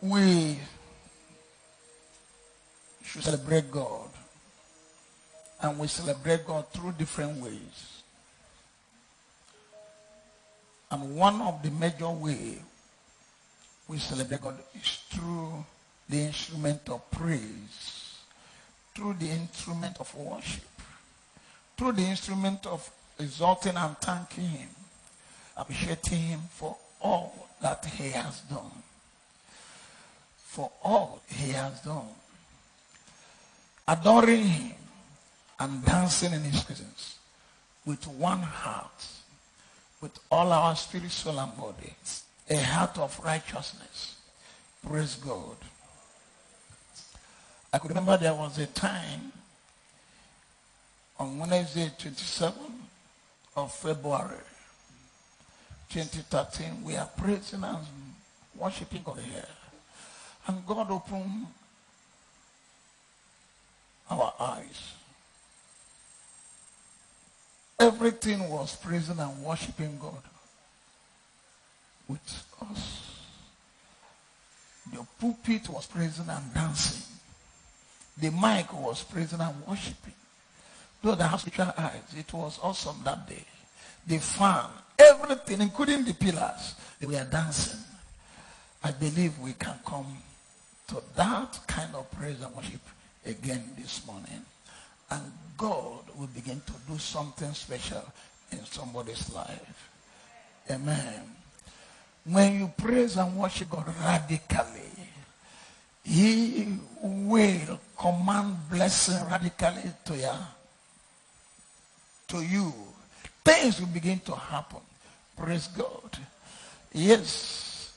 we should celebrate God. And we celebrate God through different ways. And one of the major ways we celebrate God is through the instrument of praise, through the instrument of worship, through the instrument of exalting and thanking Him, appreciating Him for all that He has done. For all He has done. Adoring Him and dancing in His presence with one heart, with all our spirit, soul, and body, a heart of righteousness. Praise God. I could remember there was a time on Wednesday, 27th of February 2013, we are praising and worshiping God here. And God opened our eyes. Everything was praising and worshiping God with us. The pulpit was praising and dancing. The mic was praising and worshiping. Though have spiritual eyes, it was awesome that day. The fan, everything, including the pillars, they were dancing. I believe we can come to that kind of praise and worship again this morning. And God will begin to do something special in somebody's life. Amen. When you praise and worship God radically, He will command blessing radically to you. To you. Things will begin to happen. Praise God. Yes,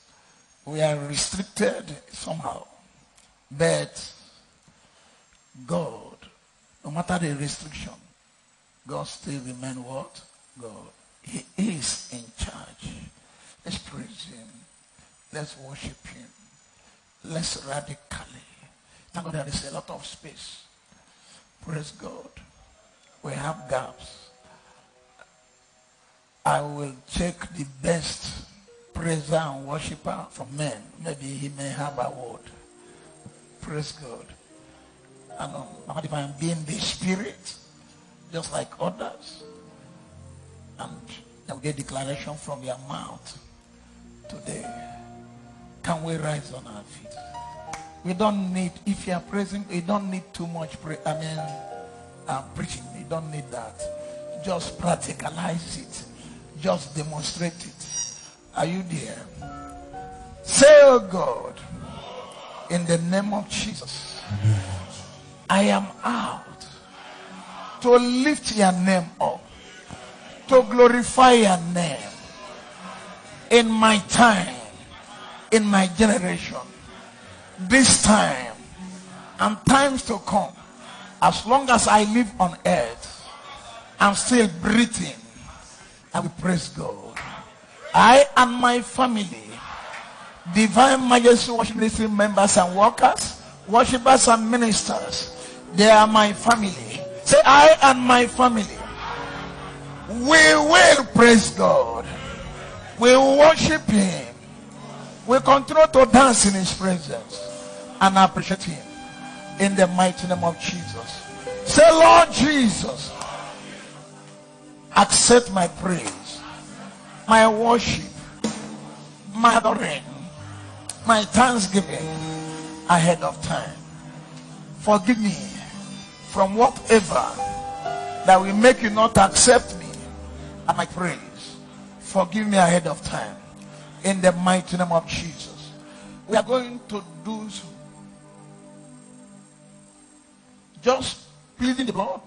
we are restricted somehow. But God, no matter the restriction, God still remain what? God. He is in charge. Let's praise him. Let's worship him. Let's radically. Thank God there is a lot of space. Praise God. We have gaps. I will check the best praiser and worshiper from men. Maybe he may have a word. Praise God. And um, if I'm being the spirit, just like others, and I'll get declaration from your mouth today. Can we rise on our feet? We don't need, if you are praising, you don't need too much, I mean, uh, preaching. You don't need that. Just practicalize it. Just demonstrate it. Are you there? Say, oh God, in the name of Jesus, I am out. To lift your name up, to glorify your name. In my time, in my generation, this time, and times to come, as long as I live on earth, I'm still breathing. I will praise God. I and my family, Divine Majesty Worship members and workers, worshippers and ministers, they are my family. Say, I and my family, we will praise God. We worship Him. We continue to dance in His presence and appreciate Him in the mighty name of Jesus. Say, Lord Jesus, accept my praise, my worship, my adoring, my thanksgiving ahead of time. Forgive me from whatever that will make you not accept me and my praise. Forgive me ahead of time. In the mighty name of Jesus. We are going to do just pleading the blood.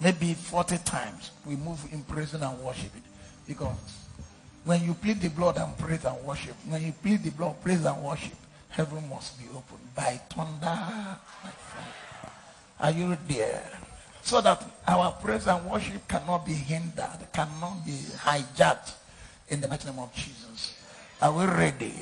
Maybe 40 times we move in praise and worship it. Because when you plead the blood and praise and worship, when you plead the blood, praise and worship, heaven must be opened by thunder, my friend. Are you there? So that our praise and worship cannot be hindered, cannot be hijacked in the mighty name of Jesus. Are we ready?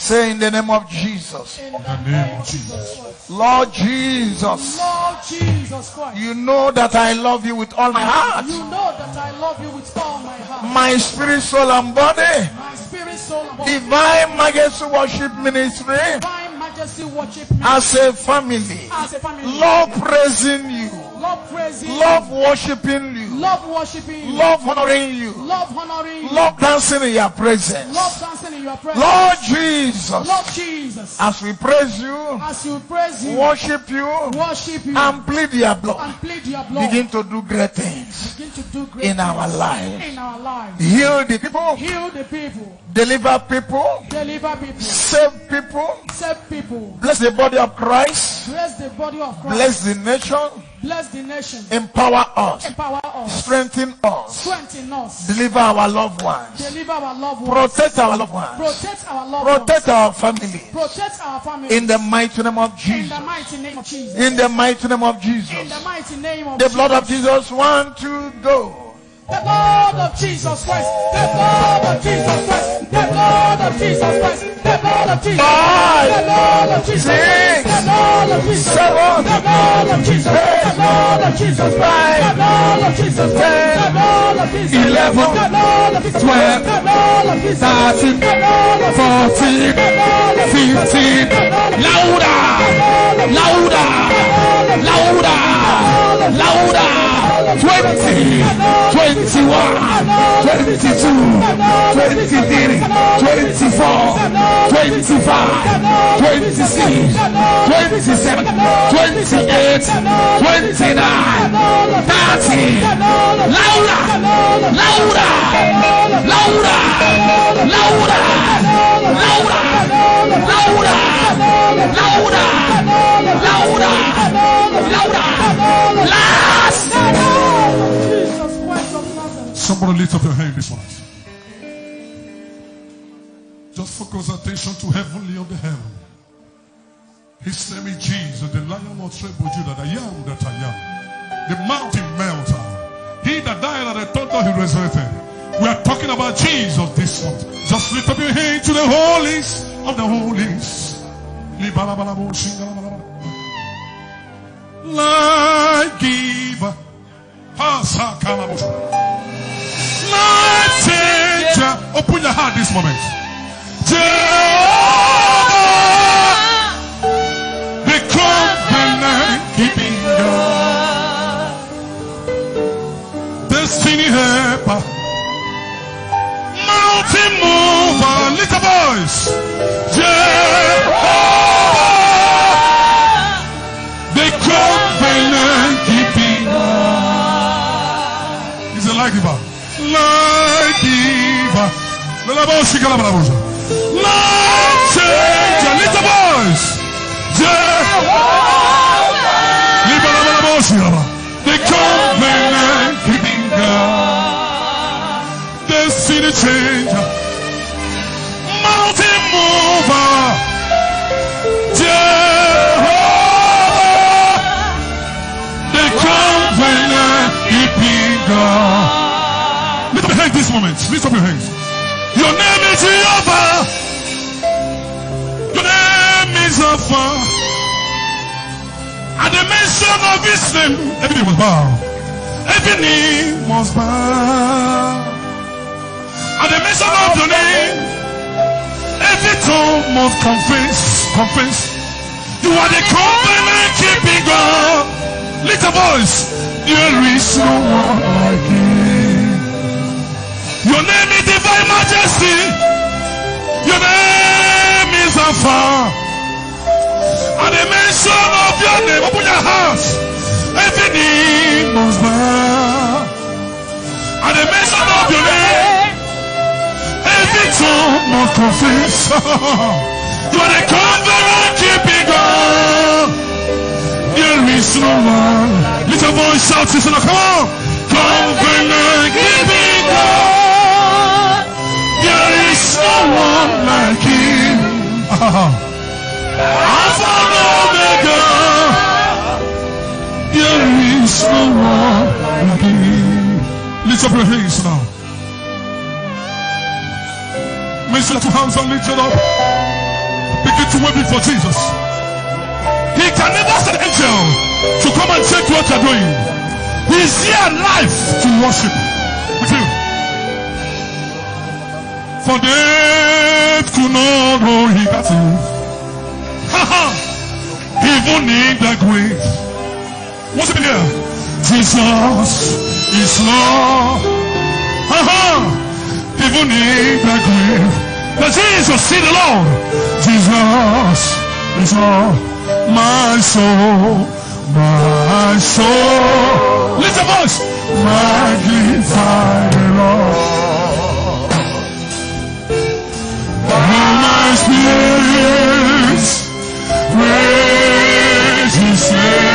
Say in the name of Jesus. In the name of Jesus. Lord Jesus. Lord Jesus Christ. You know that I love you with all my heart. You know that I love you with all my heart. My spirit, soul, and body. My spirit, soul and body. Divine Majesty Worship Ministry Divine Majesty worship as a family. as a family. Love praising you. Love praising, Love worshiping you. love worshiping, you, Love honoring you. love honoring, you, Love dancing in your presence. love dancing in your presence. Lord Jesus, Lord Jesus, as we praise you, as you praise you, worship you, worship you, and plead your blood, and plead your blood, begin to do great things begin to do great in our things lives. in our lives. Heal the people, Heal the people, deliver people, deliver people, save people, save people, bless the body of Christ, bless the body of Christ, bless the nation, bless the nation, empower us, empower us, strengthen us, strengthen us, deliver our loved ones, deliver our loved ones, protect our loved ones, protect our loved ones, protect our family. protect our family. In the mighty name of Jesus. in the mighty name of Jesus. In the mighty name of In Jesus. the mighty name of The Jesus. blood of Jesus. One, two, go. The blood of Jesus Christ. The blood of Jesus Christ. The blood of Jesus Christ. The blood of Jesus Christ. The blood of Jesus Christ. The blood of Jesus Christ. The blood of Jesus Christ. The blood of Jesus Christ. The blood of Jesus Christ. The blood of Jesus Christ. eleven, The blood of Jesus Christ. twelve, The blood of Jesus Christ. thirteen, The blood of fourteen, fifteen, louder, louder, louder, louder, twenty, twenty-one, twenty-two, twenty-three, twenty-four, twenty-five, twenty-six, twenty-seven, twenty-eight, twenty-nine, thirty, louder, louder, louder, louder, louder, louder, louder, louder, louder, last. Jesus Christ of Nazareth. Somebody lift up your hand this morning. Just focus attention to heavenly of the heaven. His name is Jesus, the lion of tribe of Judah, the young that I am, the mountain melter. He that died at the that he resurrected. We are talking about Jesus this month. Just lift up your hand to the holies of the holies. Light giver. Pasakalabush. Light. Open your heart this moment. Jehovah, the covenant keeping God, destiny helper, mountain mover, little boys. Jehovah, Light changer, little boys. Jehovah, the covenant keeping God, destiny changer, mountain mover, Jehovah, the covenant keeping God. Lift up your hands this moment. Lift up your hands. Your name is Jehovah. Your name is Alpha. At the mention of his name, everything must bow. Every knee must bow. At the mention of your name, every tongue must confess. Confess. You are the covenant keeping God. Little voice. There is no one like you. Your name is majesty. Your name is Alpha. At the mention of your name, open your heart. Every knee must bow. At the mention of your name, every tongue must confess. you are the covenant keeping God. There is no one. Your voice, shout, sister, come on. Covenant keeping God. There is no one like you. Alpha and Omega. There is no one like you. Lift up your hands now. Sure two hands are lifted up. Begin to wait for Jesus. He can never send an angel to come and check what you're doing. He's here live to worship with you for death could not glorify you. Even in the grave. What's it there? Jesus is Lord. Even in the grave. But Jesus, see the Lord. Jesus is Lord. My soul, my soul. Lift your voice. Magnify the Lord. my spirit, praise His.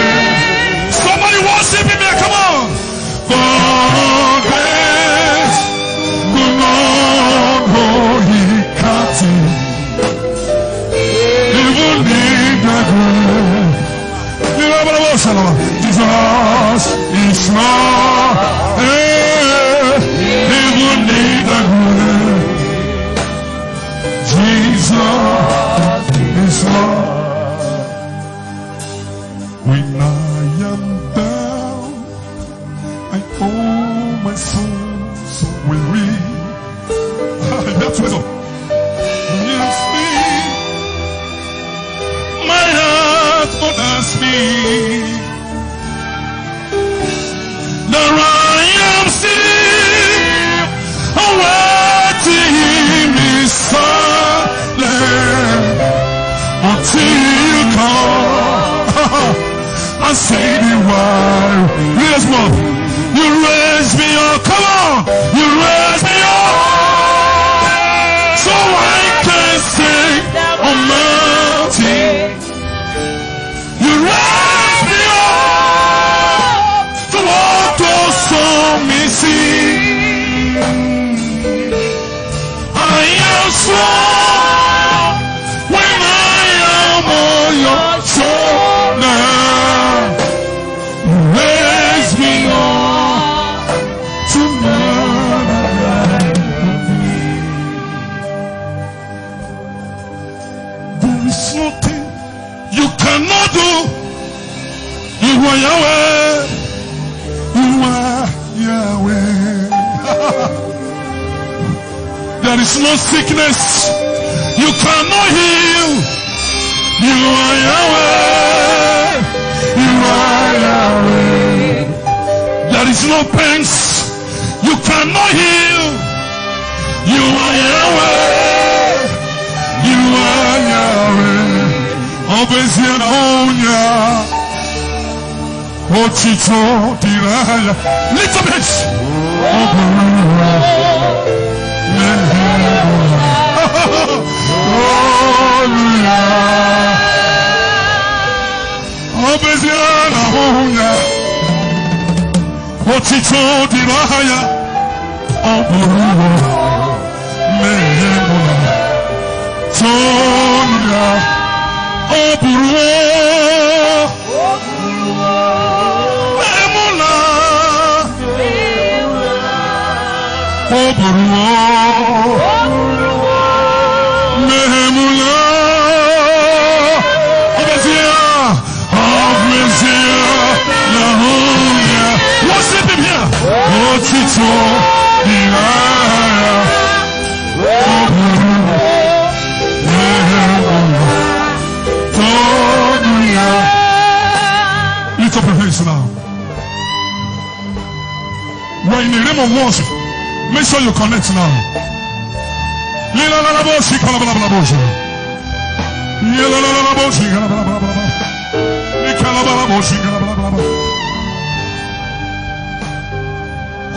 sure you connect now.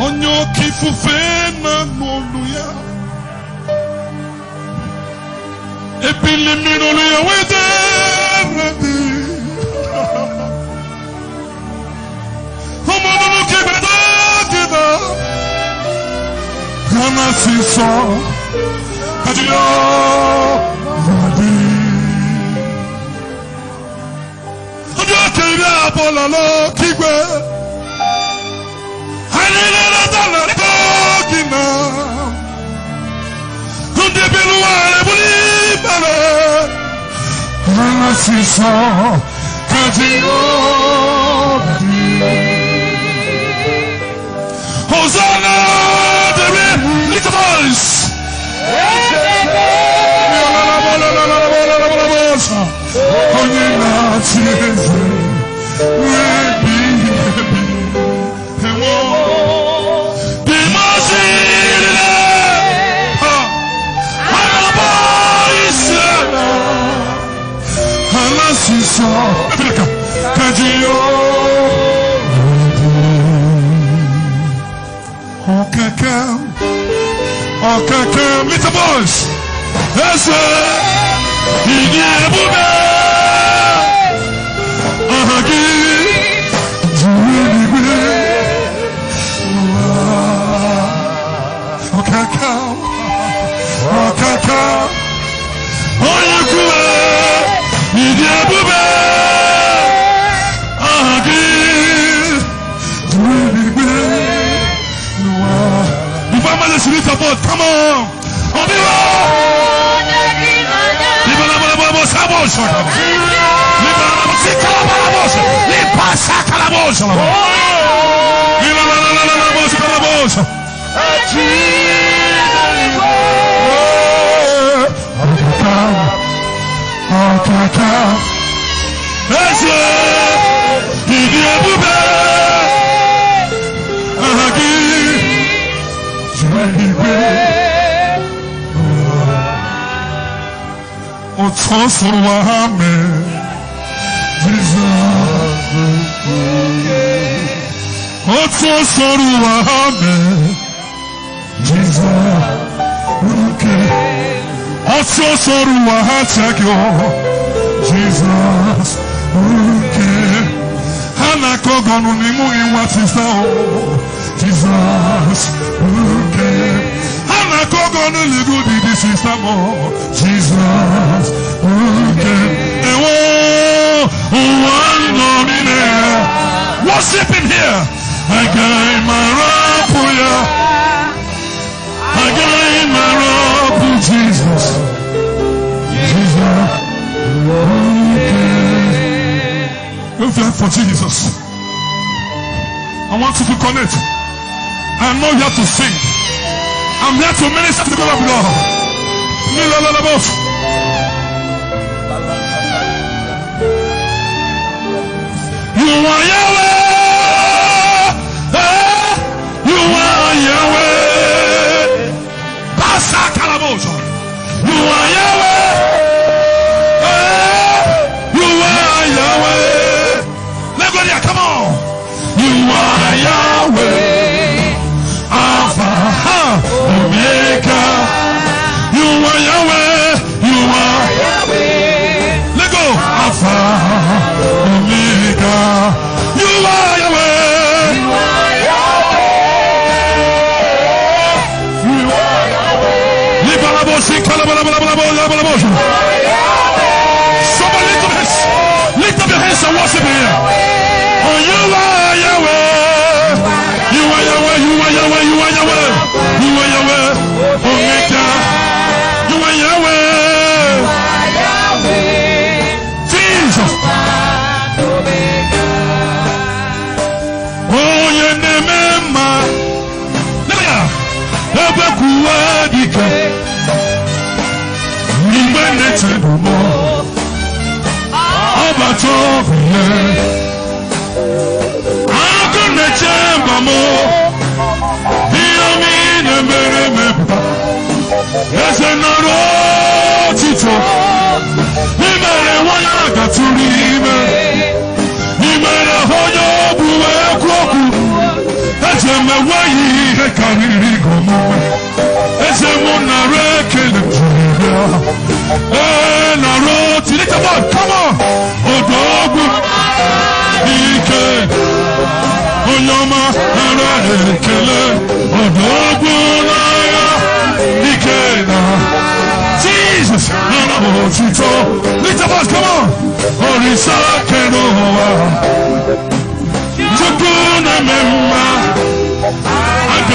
Onye bala ifufe Onyo n'olu ya ebili mmiri limi ya wee dere mercy saw that you Hosanna! única voz. Só, vem pra cá, cadê o ọkẹkẹ mr boys. Ẹsẹ ìdí ebube ọhagi jùwé nígbẹ voice. Come on. Obiwa. Libalabalabalabo sabosha. Libalabalabalabo sikalabalabosa. Lipasa when he will. Ọ̀tún sọ̀rọ̀ àmì Jesus. Ọ̀tún sọ̀rọ̀ àmì Jesus. Ọ̀tún sọ̀rọ̀ àtẹ̀kọ̀ Jesus. Hànà kọ́gọ́nù ni mú ìwà ti sá o. Jesus, okay. Hana kogonu ligu di di sista mo. Jesus, okay. Ewo, one nomine. Worship him here. I got my rope, oh yeah. I got my rope, oh Jesus. Jesus. If you for Jesus, I want you to connect. I know you have to sing. I'm here to minister to the God of God. You are Yahweh. Eh, You are Yahweh. Basa. You are Yahweh. Eh, You are Yahweh. Come on. You are Yahweh. nke karịrị gị ọmụma eze mụ nara ekele jụrụbịa ee nara tiri kama kama ọdụ ọgwụ ike. Onye ọma nara ekele ọdụ ọgwụ n'agha ike na. Jesus nara otito. Lift up us come on. Orisa kenu ụwa.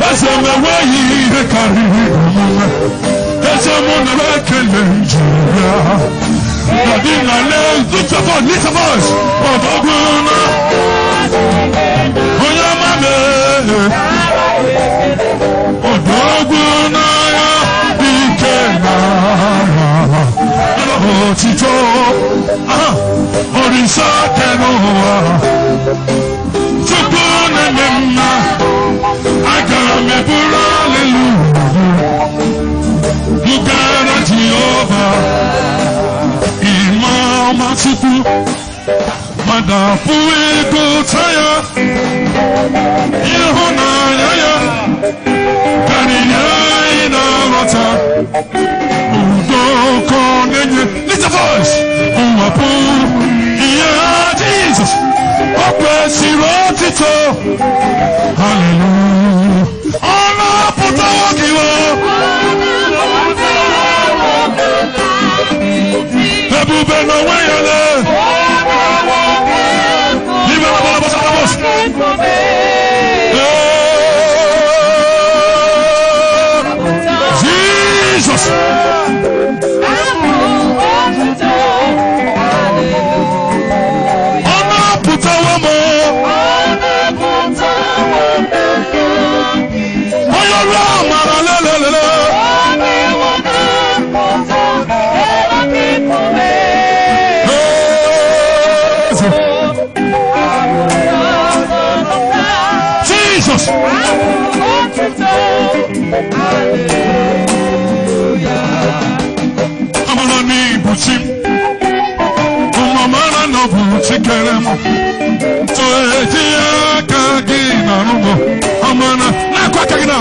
m enweghị ihe karịrị omume eze mụ na m ekele njiri ya Daddy na le lift your voice lift your voice ọdọgwu na onye ọma m ọdọgwu na ya ike na otito aha orisa kẹnu wa Bugara Jehova Imama Chukwu Madapu ego taya Ịhụnanya ya karịrị anyị na-aghọta Udo ka ọ na-enye your voice Mwapụ ihe Jizọs O kwesịrị otito Hallelujah Ọ na-apụtawo gị o ebube n'onwe ya le ibe na bọlọ Amara n'ibuchi m. Ụmụ amara na ọ bụ chikere m. Tụọ etinye aka gị na rụgbọ. Amara na-akụ aka gị na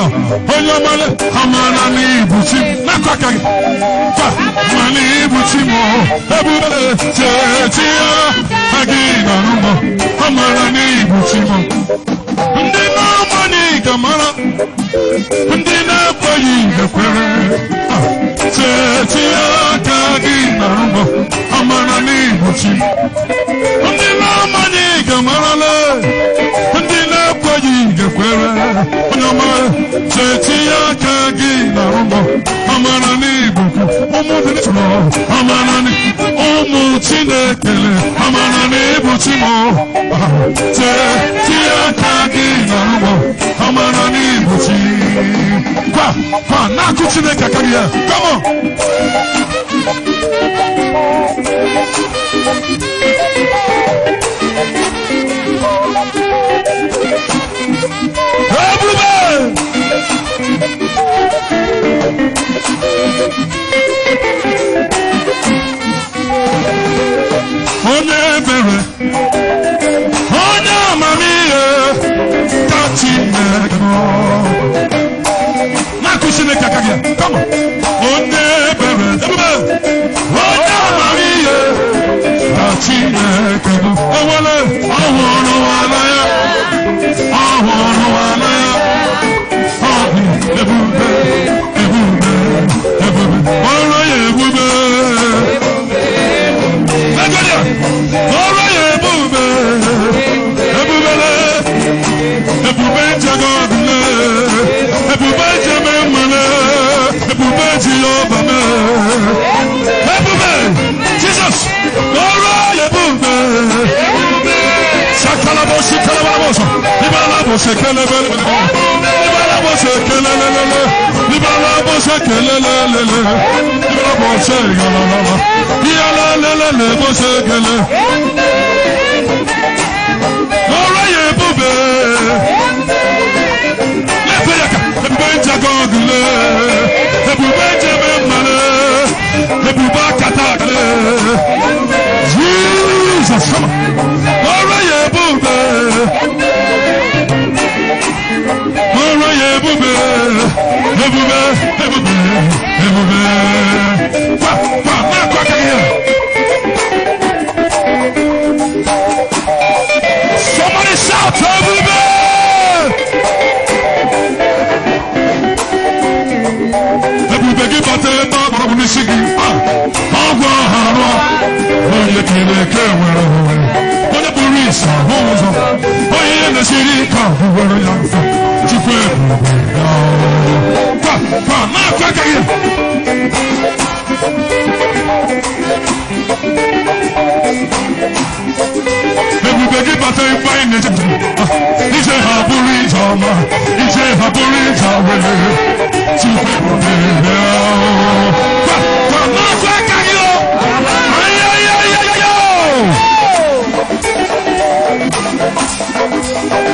onye ọmala. Amara n'ibuchi m. Na-akụ aka gị. Kwa ma n'ibuchi m. Ebube chetinye aka gị na rụgbọ. Amara n'ibuchi m. Ndị mara ndị na-ekweghị ekwere. Ah, chetie aka gị na mbọ amara n'igbochi ndị na-amaghị ga-amarala ndị na-ekweghị ga-ekwere onye ọmara chetie aka gị na mbọ amara n'igbo ụmụ dị n'ịchọrọ. Amara n'ibuchi ụmụ Chinekele. Amara n'ibuchi m. Chetinye aka gị na rụgbọ. Amara n'ibuchi. Kwa kwa na-akụ Chineke aka gị ya. Come on. Ebube! Onye ebere, onye amamihe ka Chineke. Na-akụ Chineke aka gị on. Onye ebere, ebube, onye amamihe ka Chineke nọ. Ewele, ọhụrụ ala ya, ọhụrụ ala Jesus, come on. Ọrụ mu bẹ́ẹ̀. Wà wà má kọ́ kẹ́yìn. Somebody shout every bell. Ebubegi bàtẹ́ bá bọ̀rọ̀ mu ní sigi. Ọgbọ́n àárọ̀ ló yẹ kí ilé kẹwẹ́rẹ́ wẹ̀. Wọ́n yẹ kúrú ìsàmú sọ. Wọ́n yẹ lè ṣe rí kàwé wẹ́rẹ́ yàtọ̀. Chukwu ebube náà pa máa kọ́ kẹ́yìn. Ebùbèjì bàtà ipa ìní ti tẹ̀. Iṣẹ́ àbúrò ìjà ọmọ, iṣẹ́ àbúrò ìjà wẹ̀lẹ̀. Tí o fẹ́ bọ̀ ní ìrẹ́ ọ̀. Pa máa kọ́ kẹ́yìn.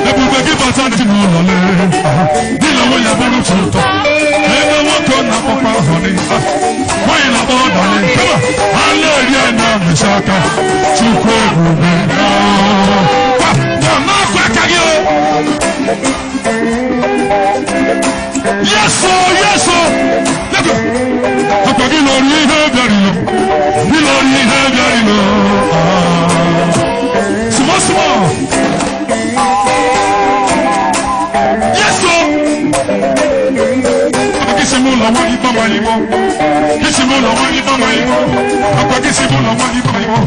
Ebube gị bata n'ezinụlọ lee di na nwunye bụrụ otu ụtọ ebe nwoke na-akpọkwa ahụ n'ihe nwanyị na-akpọ ọdanye kama ha na-eri anyị na-amịsị aka chukwu ebube na-akwa aka gị yeso yeso akwa gị lọrọ ihe bịarịlọ gị lọrọ ihe bịarịlọ moli mama imo kisi mo na moli mama imo akwa kisi mo na moli mama imo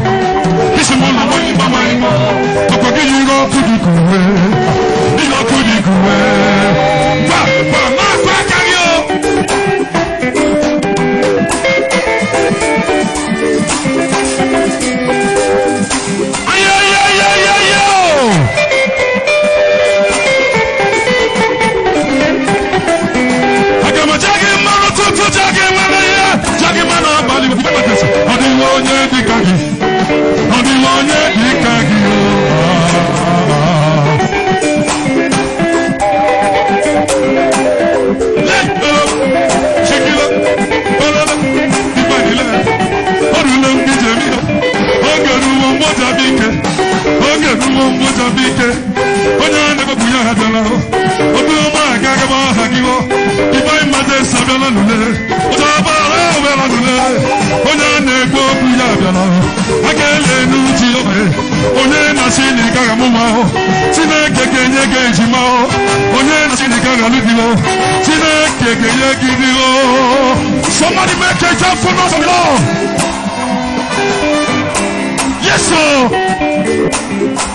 kisi mo na moli mama imo akwa kisi iro kudi kuwe iro kudi kuwe ba ba ma kwa kari o. ike onye ya ha bịala obi ọma agaghị m aha gị ibe mmadụ esi abịala nule ụjọ ọbara abịala nule onye a na-ekpe okwu ya bịala aka ele n'uji obe onye na-asị na ị gaghị amụ nwa chineke ga-enye gị ejima onye na-asị na ị gaghị alụ di chineke ga-enye gị di somebody make a of the Lord Yes, sir.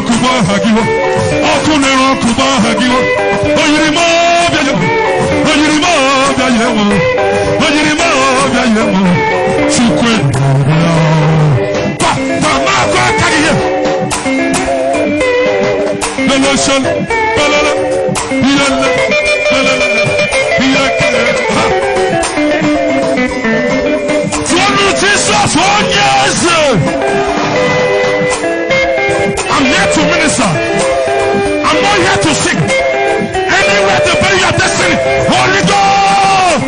ọkụba aha gị hụ ọkụ na-ere ọkụba aha gị hụ ọbịa ya oyirima ọbịa ya enwe oyirima ọbịa ya enwe chukwe gbama akụ aka gị ya leleshon pelele ihe nne pelele ihe kere ha. Tụọnụ jisọs onye eze destiny. Holy Ghost.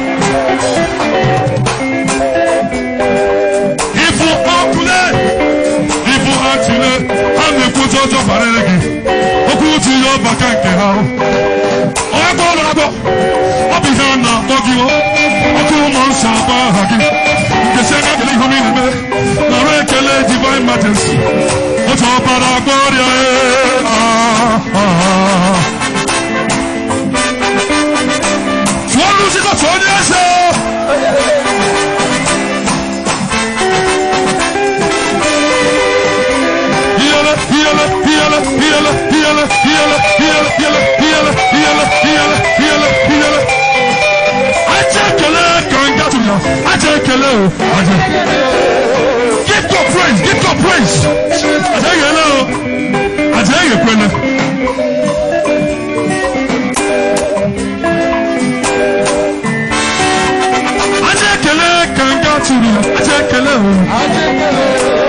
Ifu ọkụle, ifu atụle, ha na-ekwuzi ọjọọ banyere gị. Okwu otu ihe ọbaka nke ha. Onye ọrụ agbọ́, ọ bụ ihe a na-akpọ gị. Ọkụ ụmụ nsọ agba aha gị. Nkesi aka kele ihe niile mee. Nọrọ ekele divine majesty. Otu ọbara agba ọrịa ee. hello. Give God praise. Give God praise. I tell you hello. I tell you praise. I tell you hello. I tell you hello.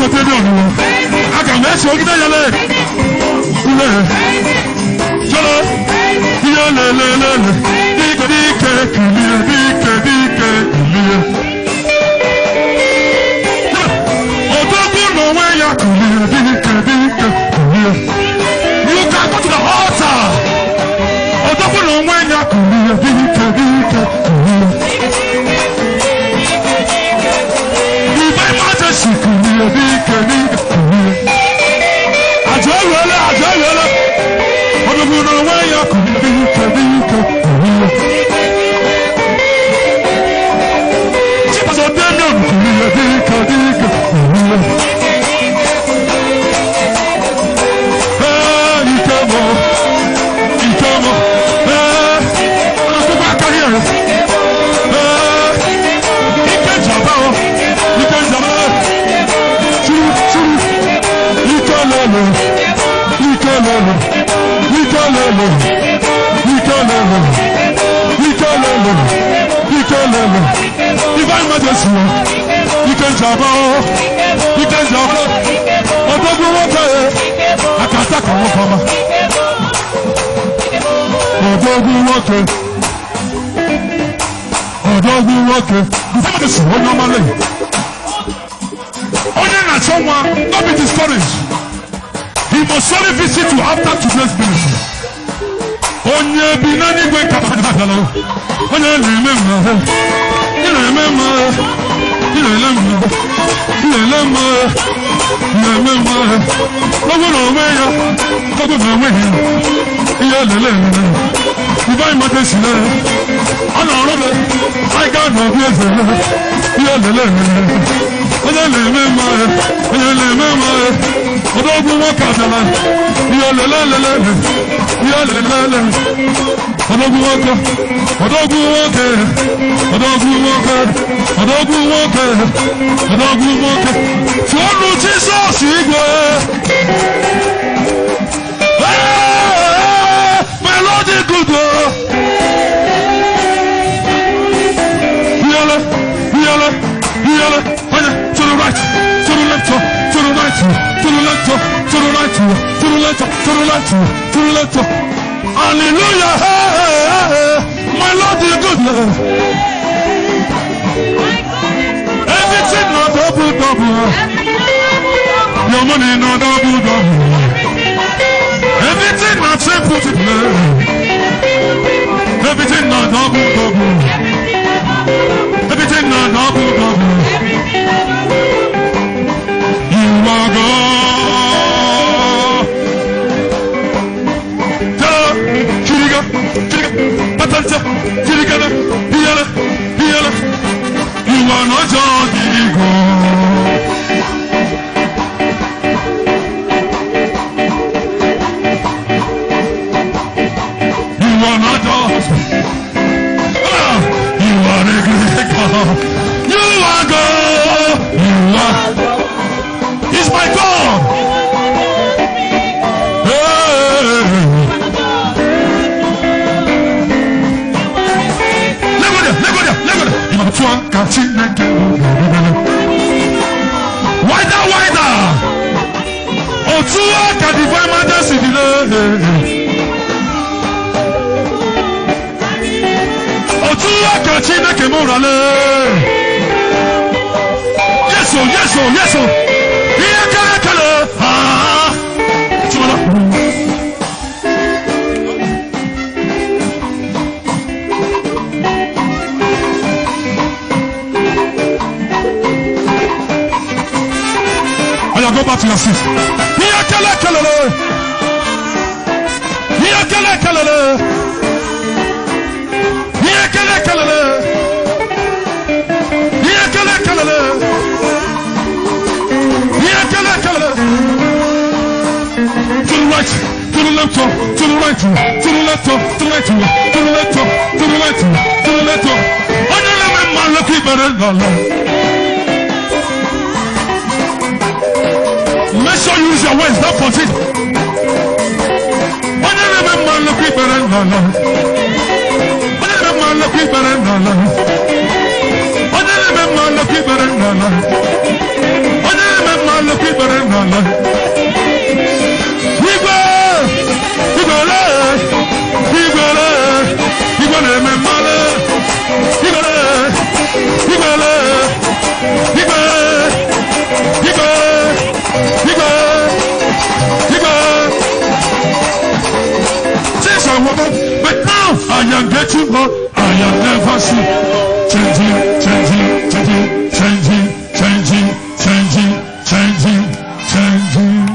sotede ɔnu wo agama esi ogide yɛlɛ. love him. You don't love him. You don't love him. You don't love him. Divine you can travel. You can travel. Ọ̀dọ́ bí wọ́n tẹ̀ ẹ́, àkàtà kan wọ́n fọ́ ma. Ọ̀dọ́ bí wọ́n tẹ̀ ẹ́ ọ̀dọ́ ọdún wọ́ọ̀kì bùfẹ́ẹ̀dì sùn ọ̀nà ọmọ lẹ́yìn. onye na-achọ nwa no be the storage he must surely visit you after today's ministry. Onye bi na n'igwe n'ala. Onye na-eme mma. Ị na-eme mma. Ị na-ele mma. Ị na-ele mma na-eme mma. Ọgwụ na onwe ya. Ọgwụ na onwe ya iye lele nene iba imate si lere ọna ọrọ bẹ ayiga ọdọ bi eze lere iye lele nene onye le eme ma ye onye le eme ma ye ọdọ ogun wọn kàdàlà iye lele lele iye lele lele ọdọ ogun wọn kọ ọdọ ogun wọn kẹ ọdọ ogun wọn kẹ ọdọ ogun wọn kẹ ọdọ ogun wọn kẹ fọnù jísọ̀sì gbọ́. Is good. Yele, yele, yele. Oya, to the right, to the left, oh, to the right, oh, to the left, oh, to the right, oh. to the left, oh. oh. to the left, to the left. Hallelujah. My Lord is good. Everything not double double. Your money not double double. Everything not simple to play. Everything not double double. Everything not double double. You are God. Tell Kiriga, Kiriga, Patanta, Kiriga, Hiala, Hiala. You are not just God. You are God. You are. Otu aka chineke m rale yeso yeso yeso ihe kere ekele ah, chụmara. Oya, go back to your seat. Ihe kele kelele. Ihe kele kelele. Ihe kele kelele. Ihe kele kɛlɛ kɛlɛ lɛ n'i ye kɛlɛ kɛlɛ lɛ n'i ye kɛlɛ kɛlɛ lɛ turuwati turulɛtɔ turuwati turulɛtɔ turulɛtɔ turulɛtɔ turulɛtɔ turulɛtɔ o de la bɛ maa lɔ k'i bɛrɛ nɔ la. Make sure you use your words, not for it. Whatever man look at, no, no. Onye na-eme mma nlekọ ikpere n'ala. Onye na-eme mma nlekọ ikpere n'ala. Onye na-eme mma nlekọ ikpere n'ala. Igwe! Igwere! Igwere! Igwe na-eme mmanụ! But now I am getting more. Changing, changing, changing, changing, changing, changing, changing, changing.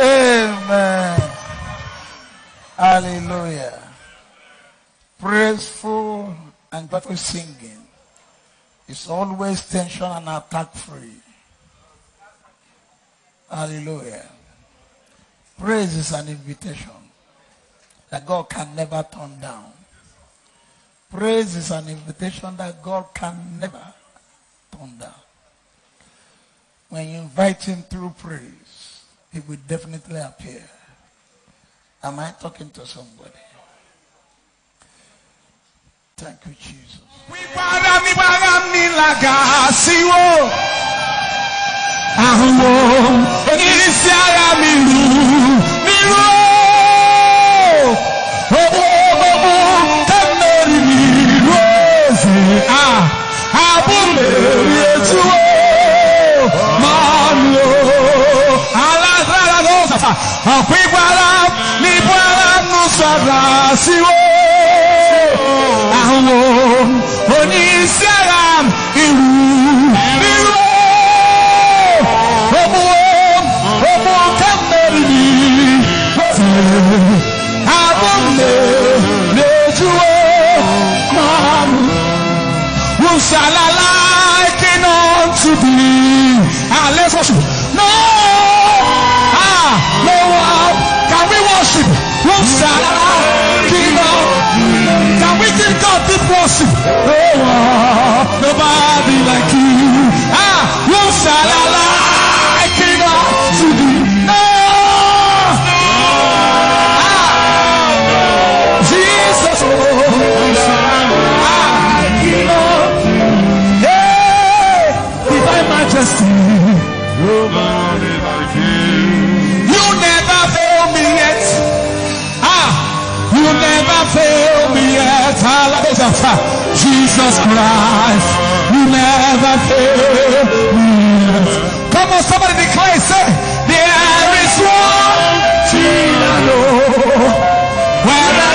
Amen. Hallelujah. Praiseful and joyful singing is always tension and attack free. Hallelujah. Praise is an invitation that God can never turn down. Praise is an invitation that God can never turn down. When you invite him through praise, he will definitely appear. Am I talking to somebody? Thank you, Jesus. Yesu máa lò alágbára ló sàfà. Àpégbára nígbára nù sàrà síwó àwọn oníṣẹ́ra ìrù ríro ọmọ ọmọ kẹ́mẹ́rin ní tẹ̀lé. Ah, let's worship. No! Ah, no one. Can we worship? I Can we give God deep worship? No one. Nobody like Hallelujah. Jesus Christ, you never fail me. Come on, somebody declare, say, there is one thing I know. Wherever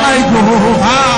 I go, ah,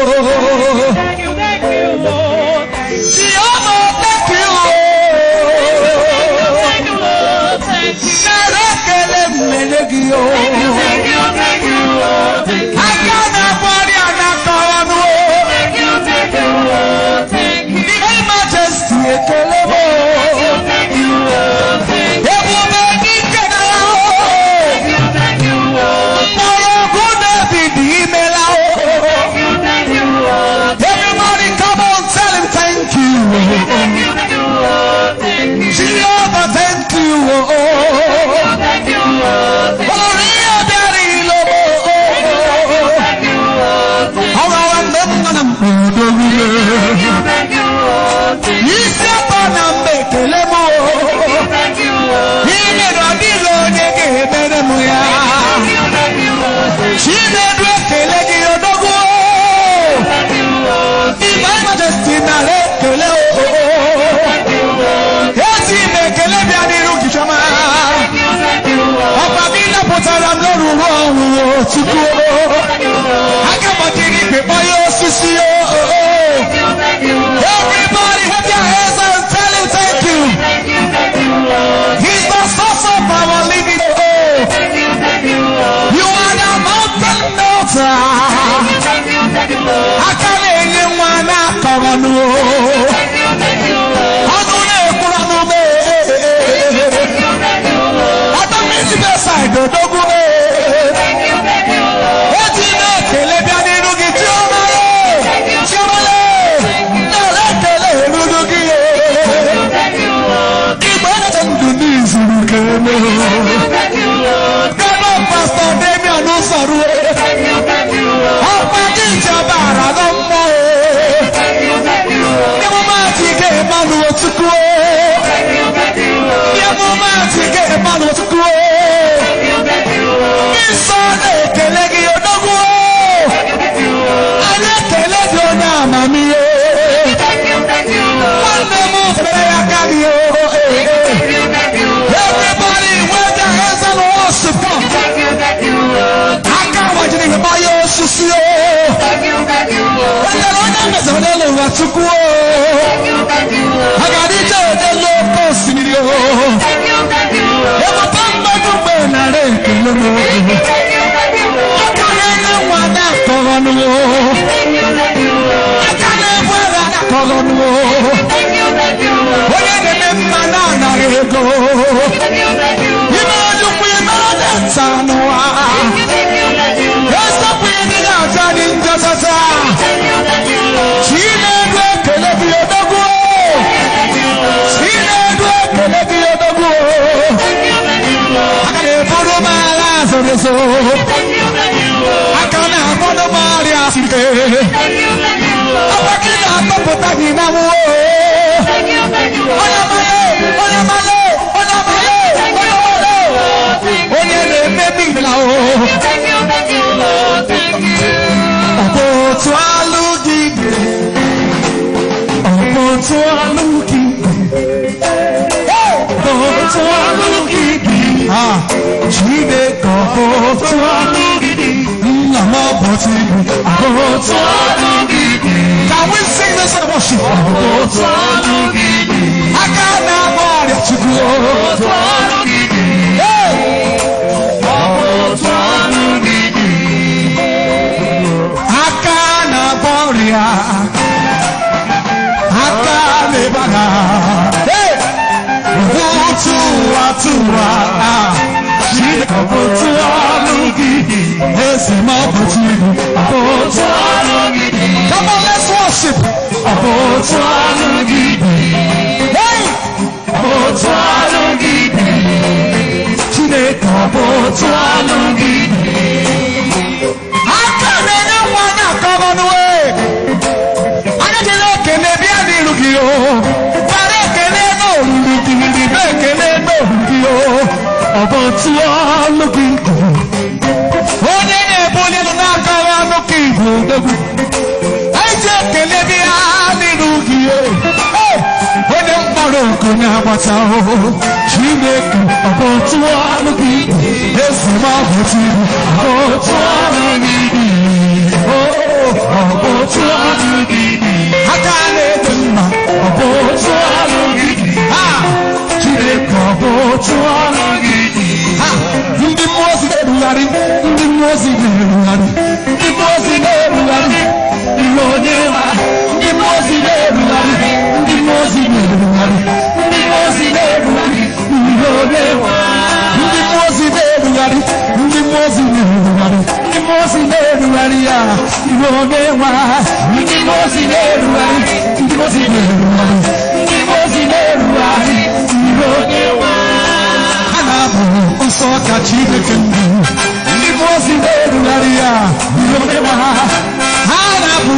mmenegi chukwu aga lómi ogun. Ọ̀kàlẹ̀ lẹ́wọ̀n adá tọrọ nu o. Ọ̀kàlẹ̀ wẹ̀rẹ̀ adá tọrọ nu o. Onye dèmé mma náà nàrà ego. Ime ojukwu ime ọdẹ nta n'ụwa. Esopụ ihe dị n'aja dị njọ sasa. Agha zoro ezo aka na-akpọdụ m ọrịa site ọkwa gị na nwụọ onye male onye male onye male onye male onye na-emebi la o ọ bụ otu alụ gị ọ bụ otu alụ gị ọ bụ otu alụ gị Ah, Chineke ọ bụ otu alụ gị dị nna m ọ bụ otu ibu ọ bụ otu alụ gị dị Can we sing this in worship? Ọ bụ otu alụ gị dị aka na-agba ọrịa chukwu otu alụ gị dị Hey! aka na-agba ọrịa aka na-ebaga otu ụwa tụwa Chineke ọ bụ otu ọnụ gị ezi ma ọ bụ chi ọ bụ otu ọnụ gị Come on, let's worship. Ọ bụ otu ọnụ gị Hey! Ọ bụ otu ọnụ gị Chineke ọ bụ otu ọnụ gị aka na-enye nwa na-akọrọ n'uwe anya jiri ekele bịa n'iru gị o ọ bụ otu ọnụ gị onye na-ebuli elu na-akọrọ ọnụ ka igbo odogwu anyị ji ekele bịa n'iru gị o. Hey! onye mkpọrọ oku na-agbata ahụhụ chineke ọ bụ otu ọnụ gị ezi ma ọ bụ otu ibu ọ bụ otu ọnụ gị Oh, ọ bụ otu ọnụ gị aka na-ede mma ọ bụ otu ọnụ gị ha! Chineke ọ bụ otu ọnụ gị ha ndị mmụọ ozi na-erugharị ndị mmụọ ozi na-erugharị ndị mmụọ ozi na-erugharị ihe onye ha ndị mmụọ ozi na-erugharị ndị mmụọ ozi na-erugharị ndị mmụọ ozi na-erugharị ihe onye ha ndị mmụọ ozi na-erugharị ndị mmụọ ozi na-erugharị ndị mmụọ ozi na-erugharị ya ihe onye nwa ndị mmụọ ozi na-erugharị ndị mmụọ ozi na-erugharị ha nsọ ka Chineke ndị ndị mmụọ ozi na-erugharị ya ihe onye nwa ha na-abụ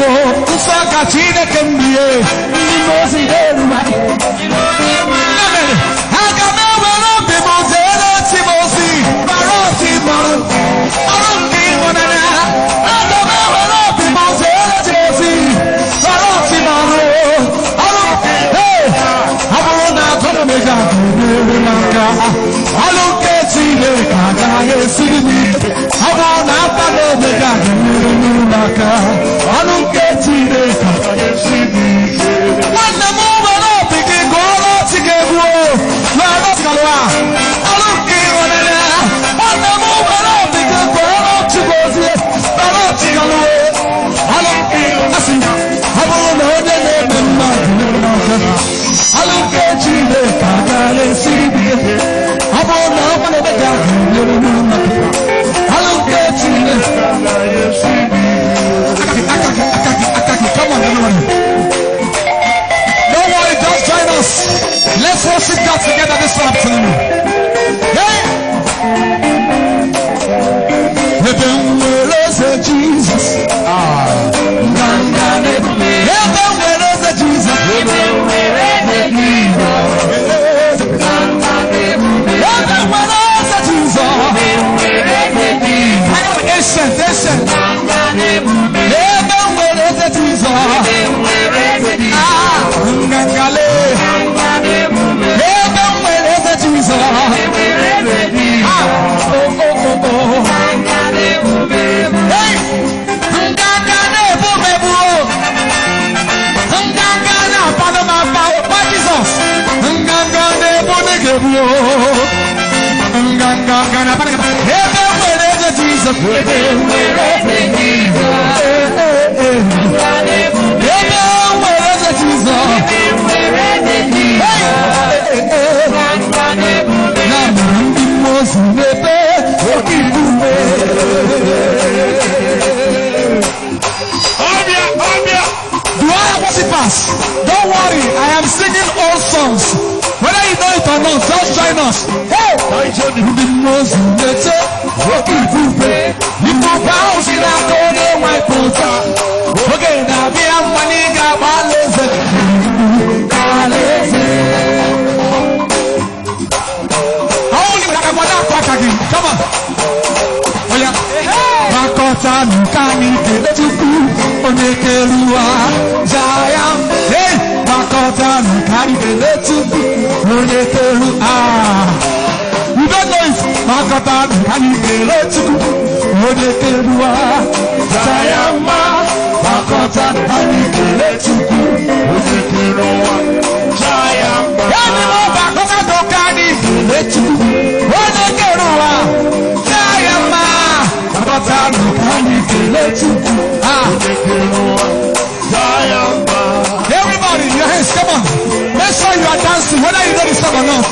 nsọ ka Chineke ndị ndị mmụọ ozi na-erugharị Ya mere, aga m ewere obi m zere chi m ozi bara siri n'ike ọ bụ na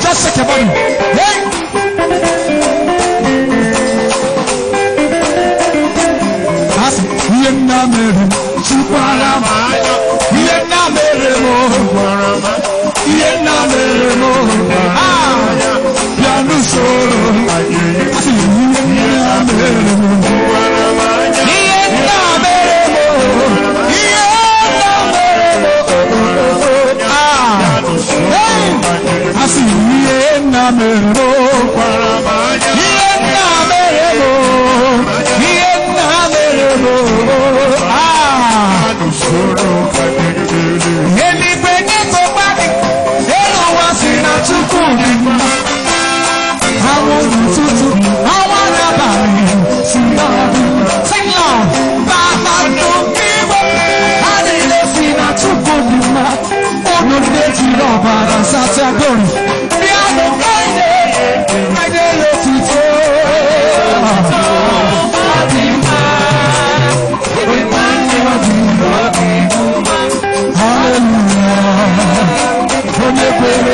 Just shake your body.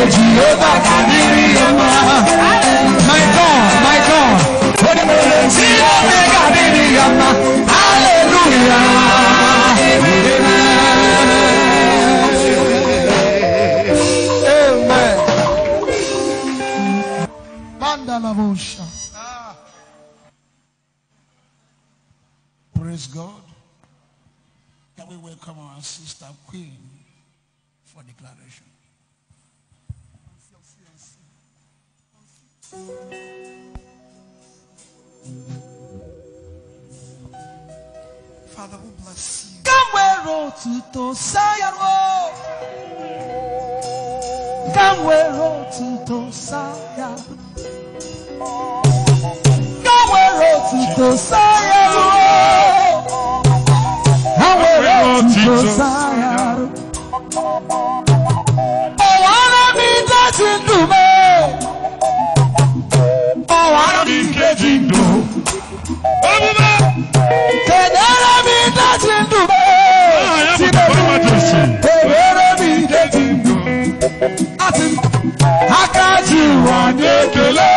Onye kwere Jehova ka dịrị ya mma. My God, my God. Amen. Praise God. Can we welcome our sister Queen for declaration? Father, we bless you. Gamwero tuto sayarwo. Gamwero tuto saya. Gamwero tuto sayarwo. Gamwero tuto sayarwo. Ọ̀wọ́n rẹ̀ mi láti dùn mọ́. Ọlọ́run kejì ń dùn. Ó mú bẹ́ẹ̀. Kẹ̀dẹ́rẹ́ mi láti ń dùn bẹ́ẹ̀. Síbẹ̀ kẹ̀dẹ́rẹ́ mi kejì ń dùn. A ti ń dùn. Akájú wà ní èkélé.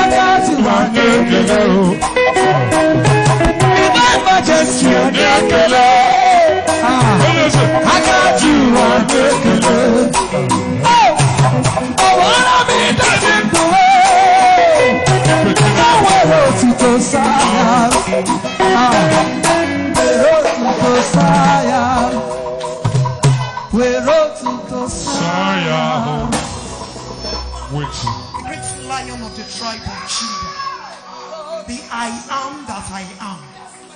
Akájú wà ní èkélé o. Iná ìbàjẹ́ sí ẹ̀ ní èkélé. Akájú wà ní èkélé. Oh! Oh, what I mean, that's it. Otuto saa. Were otuto saa. Were otuto saa. Saya ahụ. Wait. Great lion of the tribe of Judah. The I am that I am.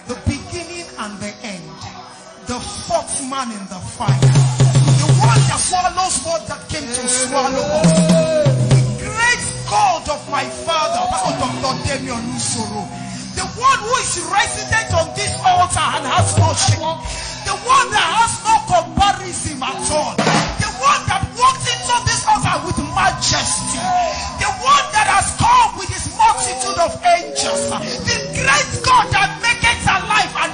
The beginning and the end. The fourth man in the fire. The one that swallows what that came to swallow up. God of my father, the one who is resident on this altar and has no shame, the one that has no comparison at all, the one that walked into this altar with majesty, the one that has come with his multitude of angels, the great God that maketh alive and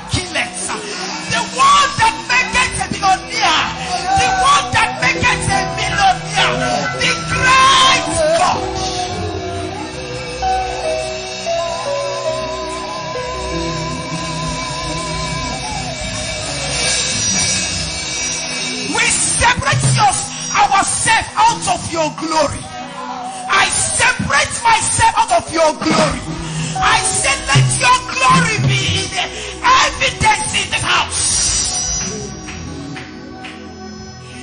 out of your glory. I separate myself out of your glory. I said, let your glory be in the evidence in the house.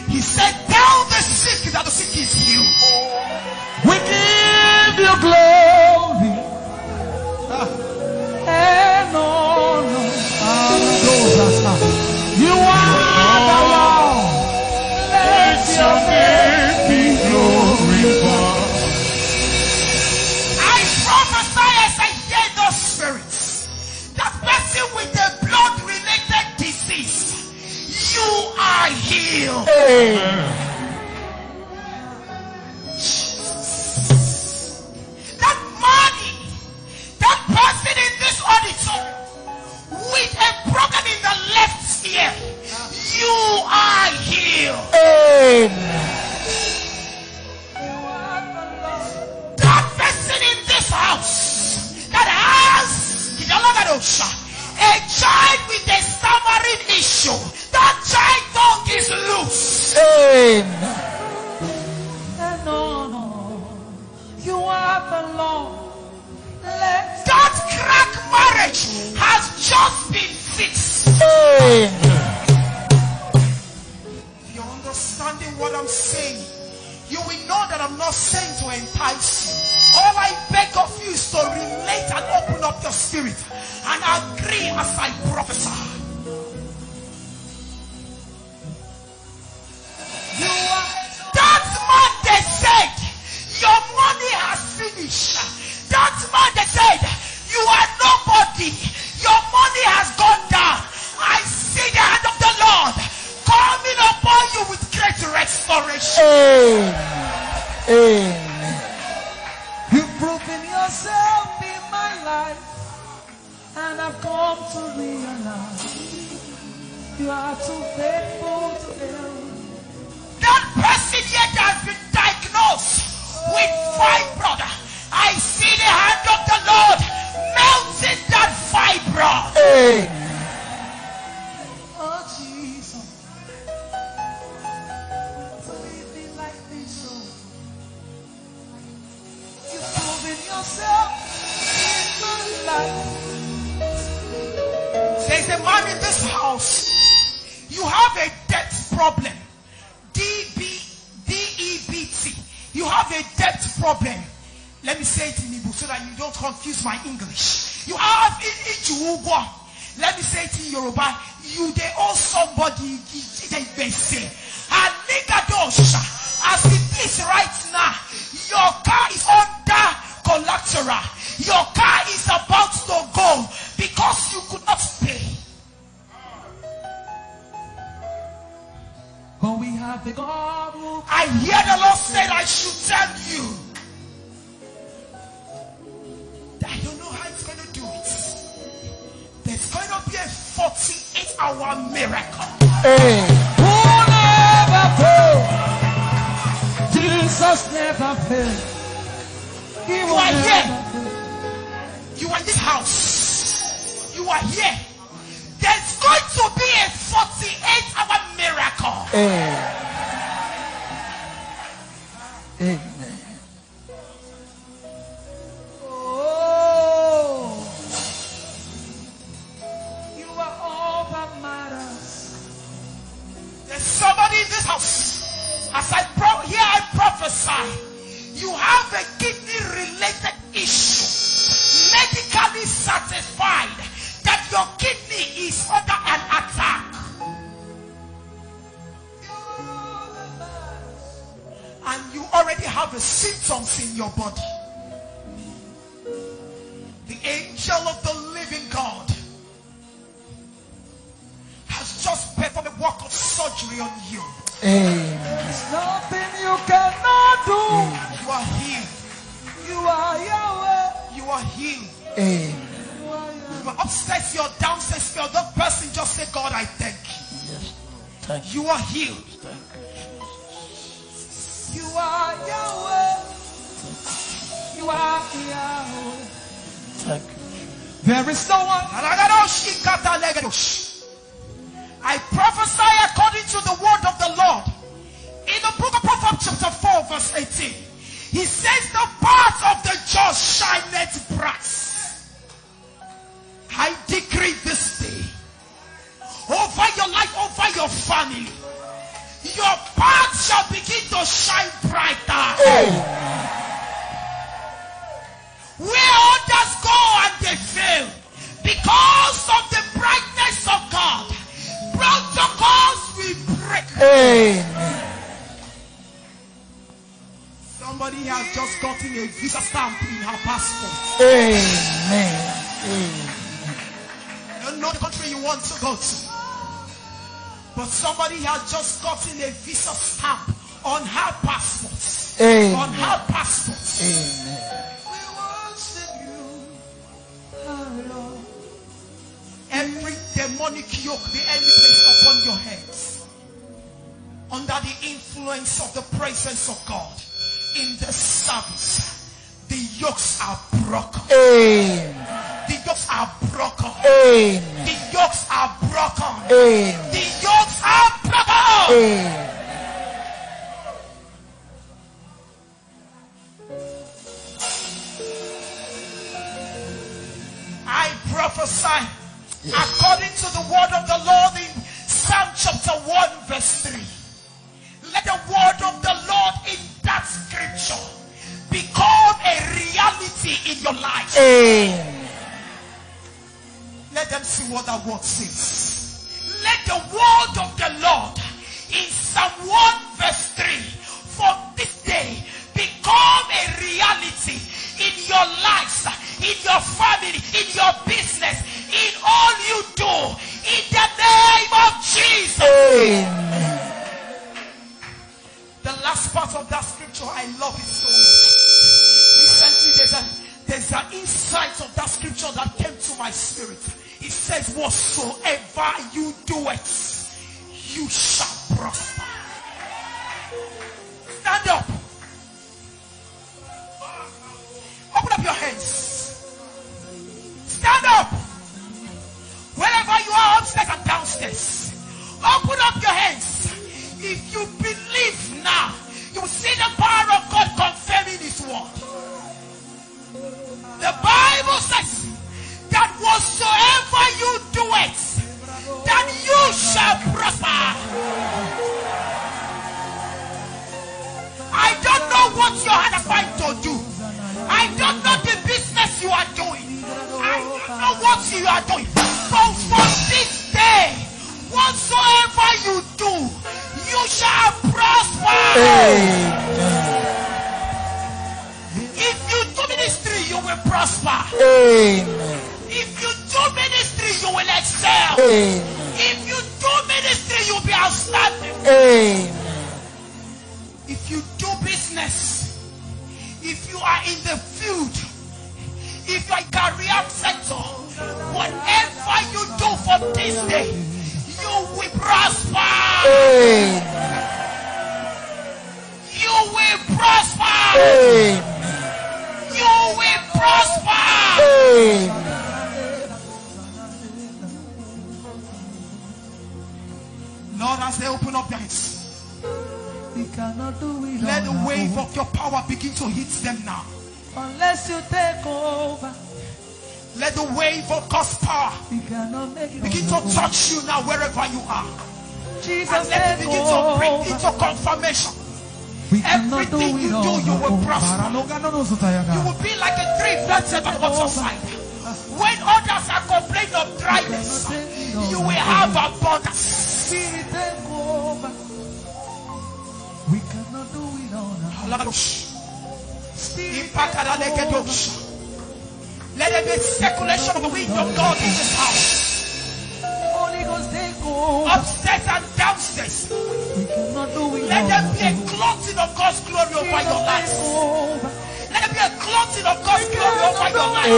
He said, tell the sick that the sick is you." We give you glory. Ah. Eh, and all kill. Hey. That money, that person in this auditorium with a broken in the left ear, you are healed. Hey. That person in this house that has a child with a stammering issue. That chain dog is loose. Amen. You are the Lord. Let that crack marriage has just been fixed. Amen. If you're understanding what I'm saying, you will know that I'm not saying to entice you. All I beg of you is to relate and open up your spirit and agree as I prophesy. work of surgery on you. Amen. There is nothing you cannot do. Amen. You are healed. You are Yahweh. You are healed. Amen. You are upstairs, you are downstairs, you are that person. Just say, God, I thank you. Yes, thank you. you are healed. Thank you. you are Yahweh. You are Yahweh. Thank you. There is no one. I prophesy according to the word of the Lord. In the book of Proverbs chapter 4 verse 18. He says the path of the just shineth bright. I decree this day over your life, over your family. Your path shall begin to shine brighter. Where others go and they fail because of the brightness of God. Protocols break. Amen. Somebody has just gotten a visa stamp in her passport. Amen. Amen. You don't know the country you want to go to. But somebody has just gotten a visa stamp on her passport. Amen. On her passport. Amen. We worship you, our Lord. Every demonic yoke the enemy placed upon your heads under the influence of the presence of God in the service, the yokes are broken. Amen. The yokes are broken. Amen. The yokes are broken. Amen. The yokes are broken. Amen. I prophesy according to the word of the Lord in Psalm chapter 1 verse 3. Let the word of the Lord in that scripture become a reality in your life. Amen. Let them see what that word says. Let the word of the Lord in Psalm 1 verse 3 for this day become a reality in your lives, in your family, in your business, in all you do. In the name of Jesus. Amen. The last part of that scripture, I love it so much. Recently, there's a there's an insight of that scripture that came to my spirit. It says, Whatsoever you do it, you shall prosper. Stand up. Open up your hands. Stand up. Wherever you are, upstairs and downstairs. Open up your hands. If you now, you see the power of God confirming His word. The Bible says that whatsoever you do it, that you shall prosper. I don't know what hand is trying to do. I don't know the business you are doing. I don't know what you are doing. But from this day, whatsoever you do, you shall prosper. Amen. If you do ministry, you will prosper. Amen. If you do ministry, you will excel. Amen. If you do ministry, you'll be outstanding. Amen. If you do business, if you are in the field, if you are in career sector, whatever you do from this day, you will prosper. Amen. You will prosper. Amen. You will prosper. Amen. Lord, as they open up their eyes, We cannot do it let the wave of your power begin to hit them now. Unless you take over, Let the wave of God's power we cannot make it begin to touch you now wherever you are. Jesus, And let it begin to oh, bring into confirmation. We everything you do, you will prosper. Paraloga no zutayaga. You will be like a tree planted on one oh, side. When others are complaining of dryness, you will have abundance. Over. Oh, we cannot do it on our own. Over. Let there be circulation of the wind of God in this house. Holy Ghost, take over. Upstairs and downstairs. We cannot do it Let there be a clothing of God's glory over your life. Let there be a clothing of God's glory over your life.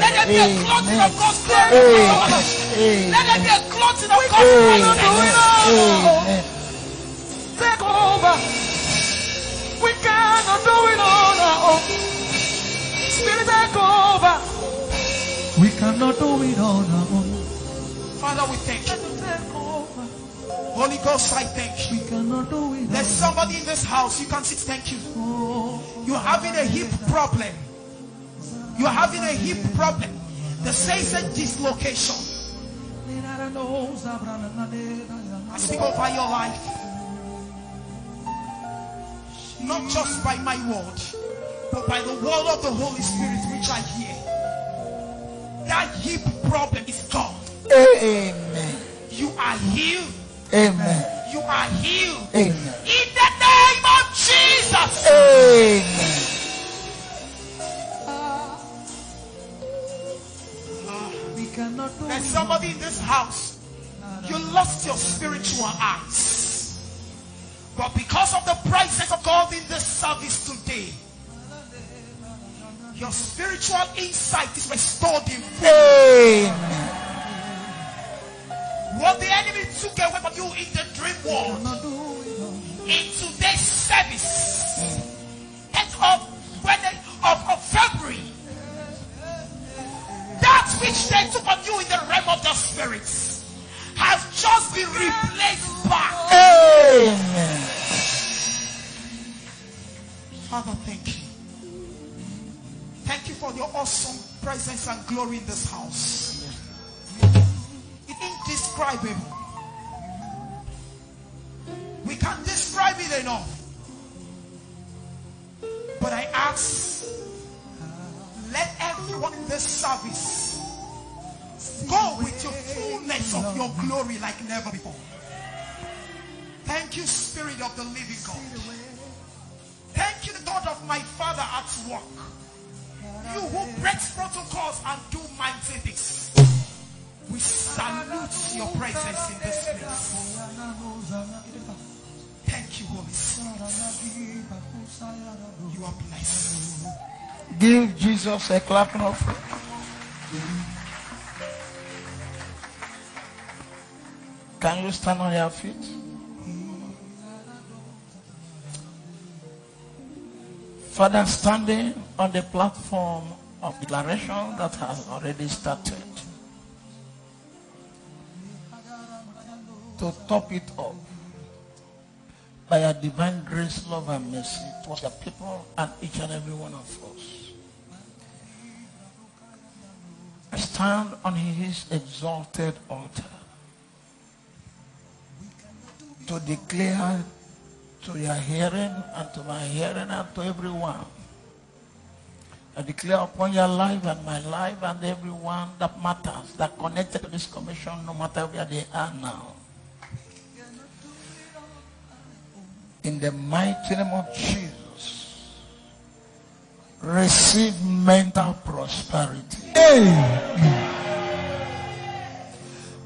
Let there be a clothing of God's glory over your life. Let there be a clothing of God's presence. Amen. Take over. We cannot do it on our own. Spirit, take over. We cannot do it on our own. Father, we thank you. Take over. Holy Ghost, I thank you. We cannot do it There's somebody in this house. You can sit. Thank you. You're having a hip problem. You're having a hip problem. The a dislocation. I speak over your life. Not just by my word, but by the word of the Holy Spirit which I hear. That hip problem is gone. Amen. You are healed. Amen. You are healed. Amen. In the name of Jesus. Amen. We cannot do There's somebody in this house. You lost your spiritual eyes. But because of the presence of God in this service today, your spiritual insight is restored in full. Amen. What the enemy took away from you in the dream world, in today's service, 10th of, of, of February, that which they took from you in the realm of the spirits has just been replaced back. Amen. Father, thank you. Thank you for your awesome presence and glory in this house. It's indescribable. We can't describe it enough. But I ask, let everyone in this service go with your fullness of your glory like never before. Thank you, Spirit of the living God. Thank you, the God of my Father at work. You who breaks protocols and do mighty things. We salute your presence in this place. Thank you, Holy Spirit. You are blessed. Give Jesus a clap, clapping offering. Can you stand on your feet? Father, standing on the platform of declaration that has already started, to top it up by a divine grace, love, and mercy towards the people and each and every one of us. I stand on his exalted altar to declare to your hearing and to my hearing and to everyone. I declare upon your life and my life and everyone that matters, that connected to this commission, no matter where they are now. In the mighty name of Jesus, receive mental prosperity.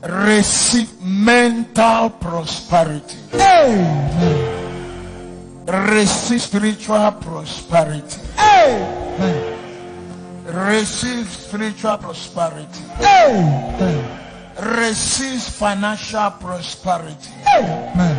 Receive mental prosperity. Receive spiritual prosperity. Receive spiritual prosperity. Amen. Receive financial prosperity. Amen.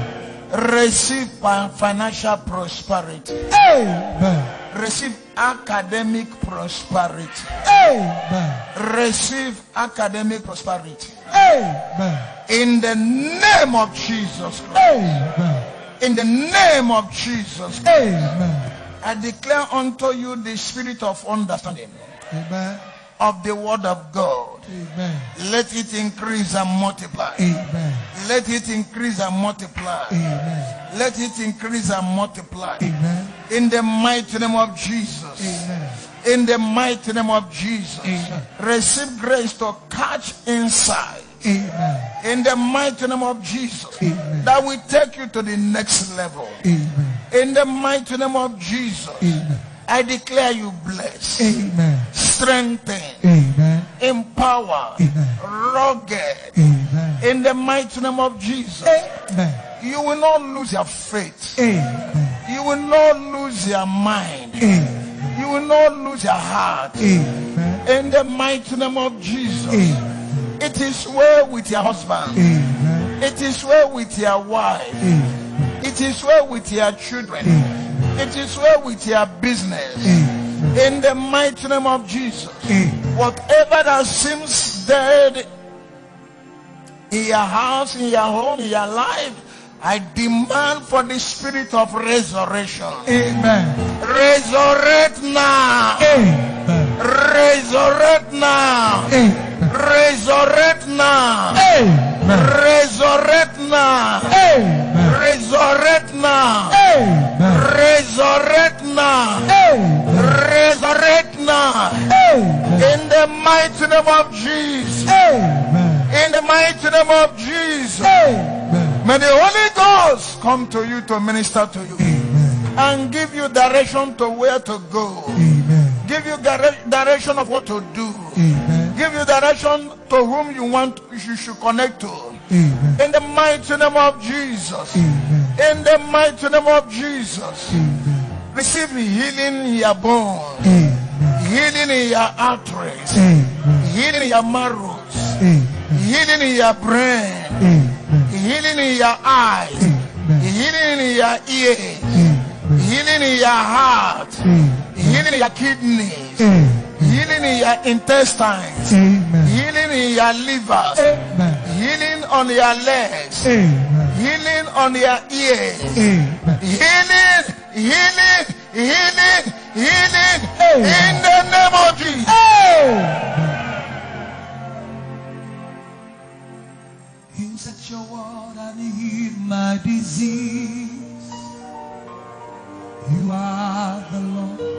Receive financial prosperity. Amen. Receive academic prosperity. Amen. Receive academic prosperity. Amen. In the name of Jesus Christ. In the name of Jesus Christ. I declare unto you the spirit of understanding Amen. of the word of God. Amen. Let it increase and multiply. Amen. Let it increase and multiply. Amen. Let it increase and multiply. Amen. In the mighty name of Jesus. Amen. In the mighty name of Jesus. Amen. Receive grace to catch insight. Amen. In the mighty name of Jesus. Amen. That will take you to the next level. Amen. In the mighty name of Jesus. Amen. I declare you blessed, Amen. strengthened, Amen. empowered, Amen. rugged. Amen. In the mighty name of Jesus. Amen. You will not lose your faith. Amen. You will not lose your mind. Amen. You will not lose your heart. Amen. In the mighty name of Jesus. Amen. It is well with your husband. Amen. It is well with your wife. Amen. It is well with your children. It is well with your business. Amen. In the mighty name of Jesus. Amen. Whatever that seems dead in your house, in your home, in your life, I demand for the spirit of resurrection. Amen. Resurrect now. Amen. Resurrect now. Amen. Resurrect now. Amen. Resurrect now. Amen. Resurrect now. Amen. Resurrect now. Amen. Resurrect now. Amen. In the mighty name of Jesus. Amen. In the mighty name of Jesus. Amen. May the Holy Ghost come to you to minister to you Amen. and give you direction to where to go. Amen. Give you dire- direction of what to do. Amen. Give you direction to whom you want you should connect to. Amen. In the mighty name of Jesus. Amen. In the mighty name of Jesus. Amen. Receive healing in your bones. Healing in your arteries. Healing in your marrows. Amen. Healing in your brain. Healing in your eyes. Healing in your ears. Healing in your heart. Healing in your kidneys. Healing in your intestines. Amen. Healing in your liver. Amen. Healing on your legs. Amen. Healing on your ears. Amen. Healing, healing, healing, healing Amen. in the name of Jesus. Amen. Set your word and heal my disease. You are the Lord,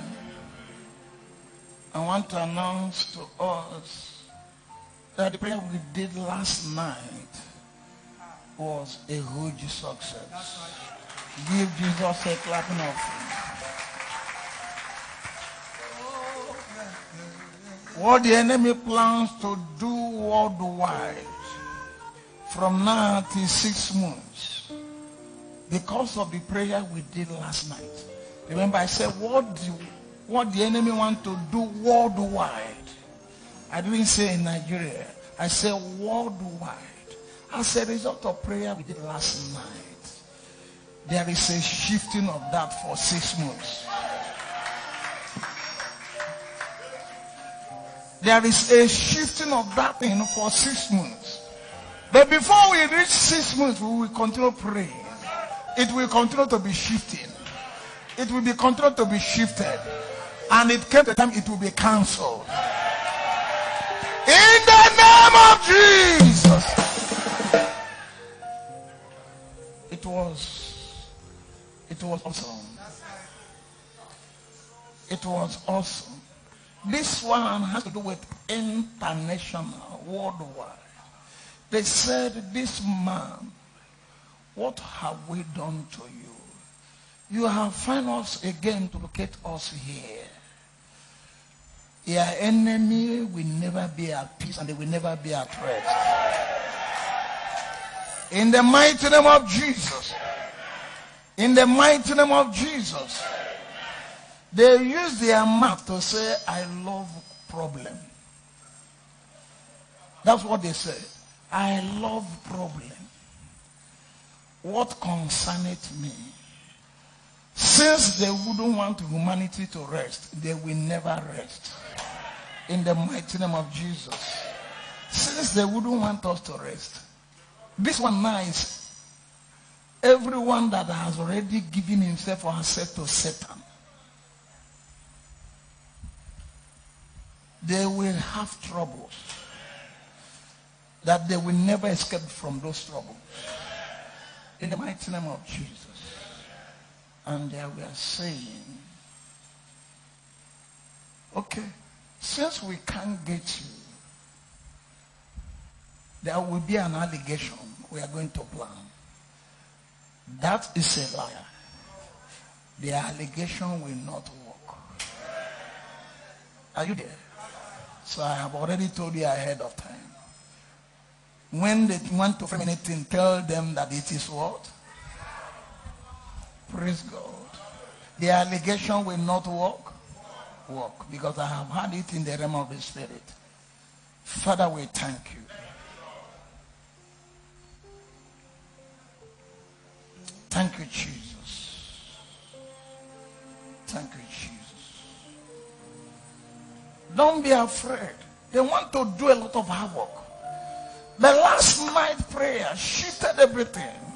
I want to announce to us that the prayer we did last night was a huge success. Give Jesus a clapping offering. What the enemy plans to do worldwide from now till six months because of the prayer we did last night. Remember, I said what the, what the enemy want to do worldwide. I didn't say in Nigeria. I said worldwide. As a result of prayer we did last night, there is a shifting of that for six months. There is a shifting of that thing for six months. But before we reach six months, we will continue praying. It will continue to be shifting. It will be continued to be shifted. And it came the time it will be cancelled. In the name of Jesus. It was it was awesome. It was awesome. This one has to do with international, worldwide. They said, This man, what have we done to you? You have found us again to locate us here. Your enemy will never be at peace and they will never be at rest. In the mighty name of Jesus. In the mighty name of Jesus. They use their mouth to say, I love problem. That's what they say. I love problem. What concerneth me? Since they wouldn't want humanity to rest, they will never rest. In the mighty name of Jesus. Since they wouldn't want us to rest. This one now is everyone that has already given himself or herself to Satan. They will have troubles. That they will never escape from those troubles. In the mighty name of Jesus. And they were saying, okay, since we can't get you, there will be an allegation we are going to plan. That is a liar. The allegation will not work. Are you there? So I have already told you ahead of time. When they want to frame anything, tell them that it is what? Praise God. The allegation will not work. Work. Because I have had it in the realm of the spirit. Father, we thank you. Thank you, Jesus. Thank you, Jesus. Don't be afraid. They want to do a lot of havoc. The last night prayer shifted everything.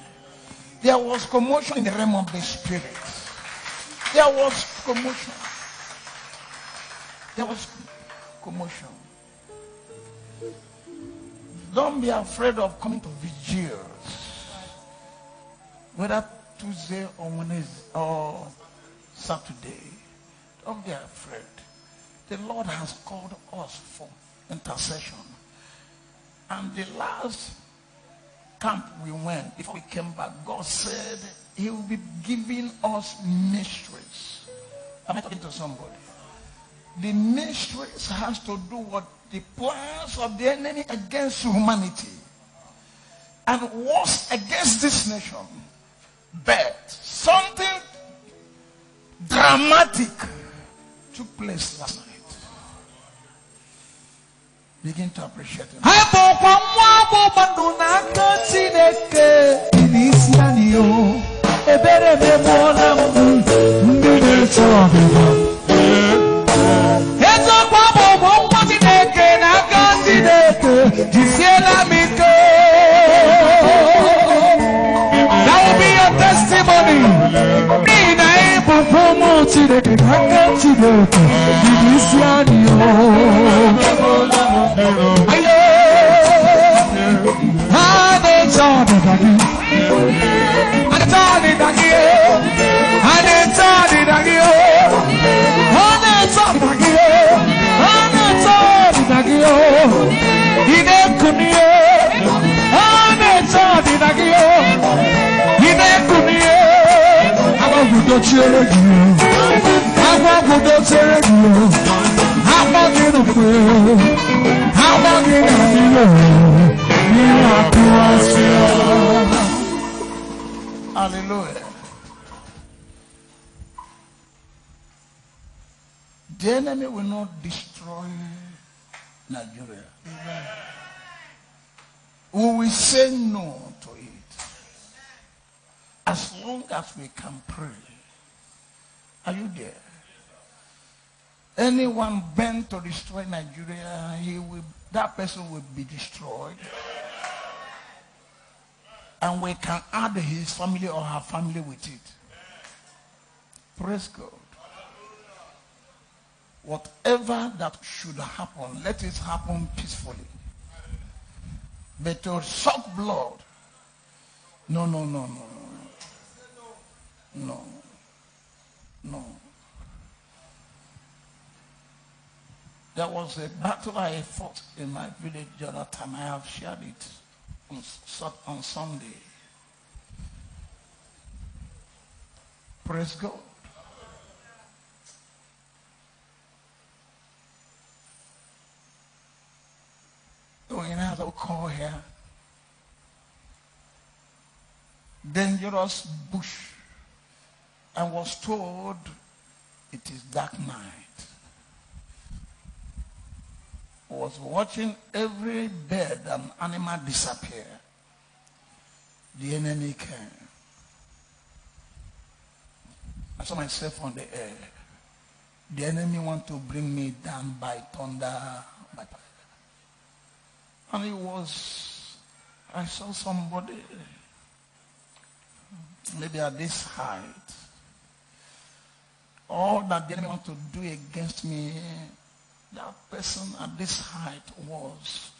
There was commotion in the realm of the spirit. There was commotion. There was commotion. Don't be afraid of coming to vigils. Whether Tuesday or Wednesday or Saturday. Don't be afraid. The Lord has called us for intercession. And the last camp we went, before we came back, God said he will be giving us mysteries. Am I talking to somebody? The mysteries has to do what the plans of the enemy against humanity and wars against this nation. But something dramatic took place last night. Begin to appreciate him. Abụkwa nwa bụkwa ụmụ Chineke n'aka Chineke dị n'isi anyị o. Chere gị agwa obodo chere gị agba gị n'okwe agba gị na mmiri mmiri akụwasị Hallelujah. The enemy will not destroy Nigeria. We will say no to it. As long as we can pray. Are you there? Anyone bent to destroy Nigeria, he will, that person will be destroyed. And we can add his family or her family with it. Praise God. Whatever that should happen, let it happen peacefully. But to suck blood, no, no, no, no, no, no, no. There was a battle I fought in my village the other time. I have shared it on, on Sunday. Praise God. So in another call here. Dangerous bush. And was told it is dark night. Was watching every bird and animal disappear. The enemy came. I saw myself on the air. The enemy want to bring me down by thunder, by. And it was, I saw somebody, maybe at this height. All that the enemy want to do against me, that person at this height was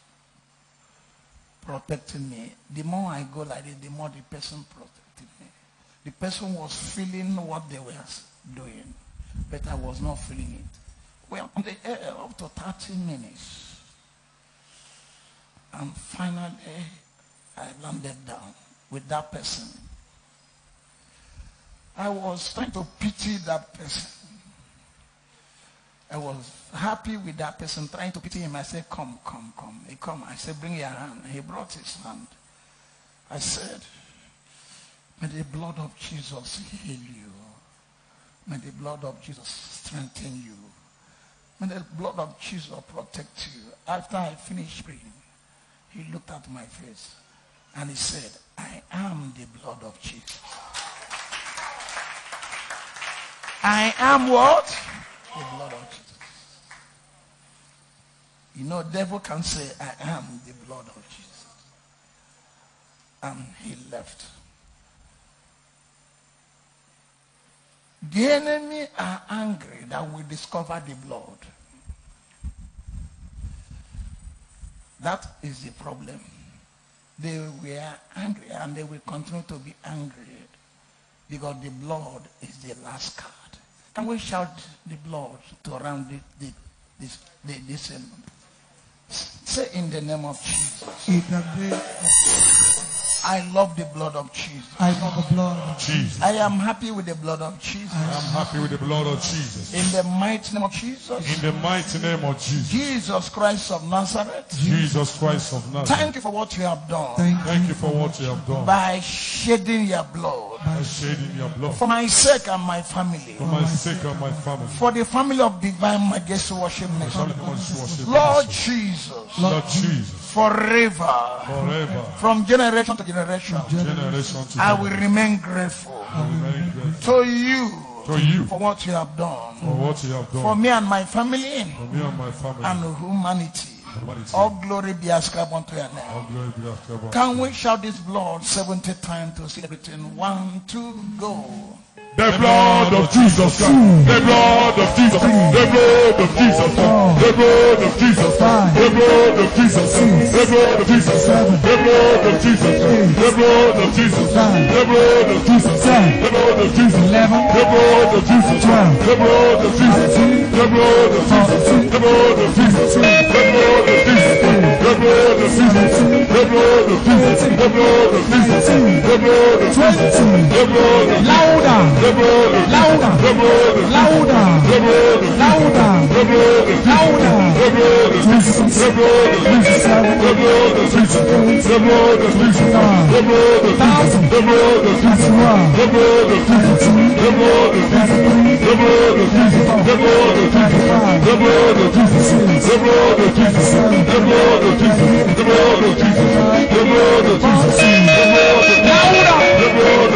protecting me. The more I go like this, the more the person protected me. The person was feeling what they were doing, but I was not feeling it. Well, on the air up to 30 minutes. And finally, I landed down with that person. I was trying to pity that person. I was happy with that person, trying to pity him. I said, Come, come, come. He come. I said, Bring your hand. He brought his hand. I said, May the blood of Jesus heal you. May the blood of Jesus strengthen you. May the blood of Jesus protect you. After I finished praying, he looked at my face and he said, I am the blood of Jesus. I am what? The blood of Jesus. You know, devil can say, I am the blood of Jesus. And he left. The enemy are angry that we discover the blood. That is the problem. They were angry and they will continue to be angry because the blood is the last card. Can we shout the blood to around the, the, this, the, this um, Say in the name of Jesus. In the name of I love the blood of Jesus. I love the blood of Jesus. I am happy with the blood of Jesus. I'm happy with the blood of Jesus. In the mighty name of Jesus. In the mighty name of Jesus. Jesus Christ of Nazareth. Jesus Christ of Nazareth. Thank you for what you have done. Thank Thank you for what you have done. By shedding your blood. By shedding your blood. For my sake and my family. For my sake and my family. For the family of Divine Majesty Worship Nation. Lord. Jesus. Lord Jesus. Forever. Forever. From generation to generation. Generation to I will remain grateful remain grateful to you to you for what you have done. for what you have For done. me and my family For me and my family. and humanity. All glory be ascribed unto your name. All glory be ascribed. Can we shout this blood 70 times to see everything? One, two, go. The blood of Jesus. The blood of Jesus. The blood of Jesus. The blood of Jesus. The blood of Jesus. The blood of Jesus. The blood of Jesus. The blood of Jesus. The blood of Jesus. The blood of Jesus. The blood of Jesus. The blood of Jesus. The blood of Jesus. The blood of Jesus. The blood of Jesus. The blood of Jesus. The blood of Jesus. The blood of Jesus. The blood of Jesus. The blood of Louder. the blood of Louder. the blood of Louder. the blood of Louder. the blood of Louder. the blood of Jesus. the blood of Jesus. the blood of of the blood of Thousand. the blood of one. the blood of the blood of three. the blood of the blood of five. the blood of six. the blood of seven. the blood of the blood of blood of.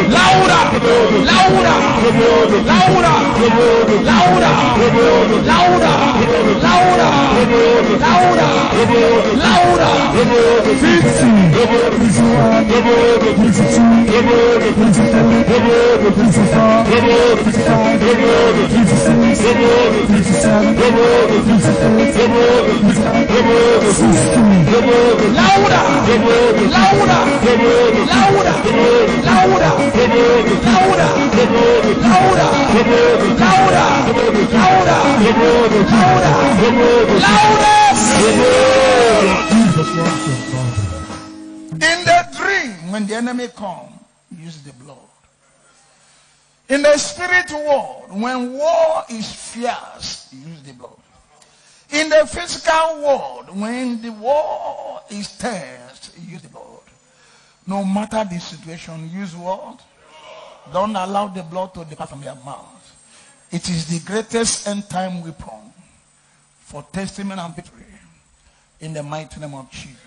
Louder. the blood of. Louder. the blood of Louder. the blood of Louder. the blood of. Louder. the blood of Louder. the blood of Fifty. the blood of Fifty-one. the blood of Fifty-two. the blood of Fifty-three. the blood of Fifty-four. the blood of Fifty-five. the blood of Fifty-six. the blood of Fifty-seven. the blood of Fifty-eight. the blood of the blood of Sixty. the blood of Louder. the blood of Louder. the blood of Louder. the blood of Louder. the blood of Louder. the blood of In the dream, when the enemy come, use the blood. In the spirit world, when war is fierce, use the blood. In the physical world, when the war is tense, use the blood. No matter the situation, use what? Don't allow the blood to depart from your mouth. It is the greatest end time weapon for testimony and victory. In the mighty name of Jesus.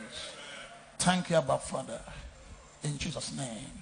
Thank you, Abba Father. In Jesus' name.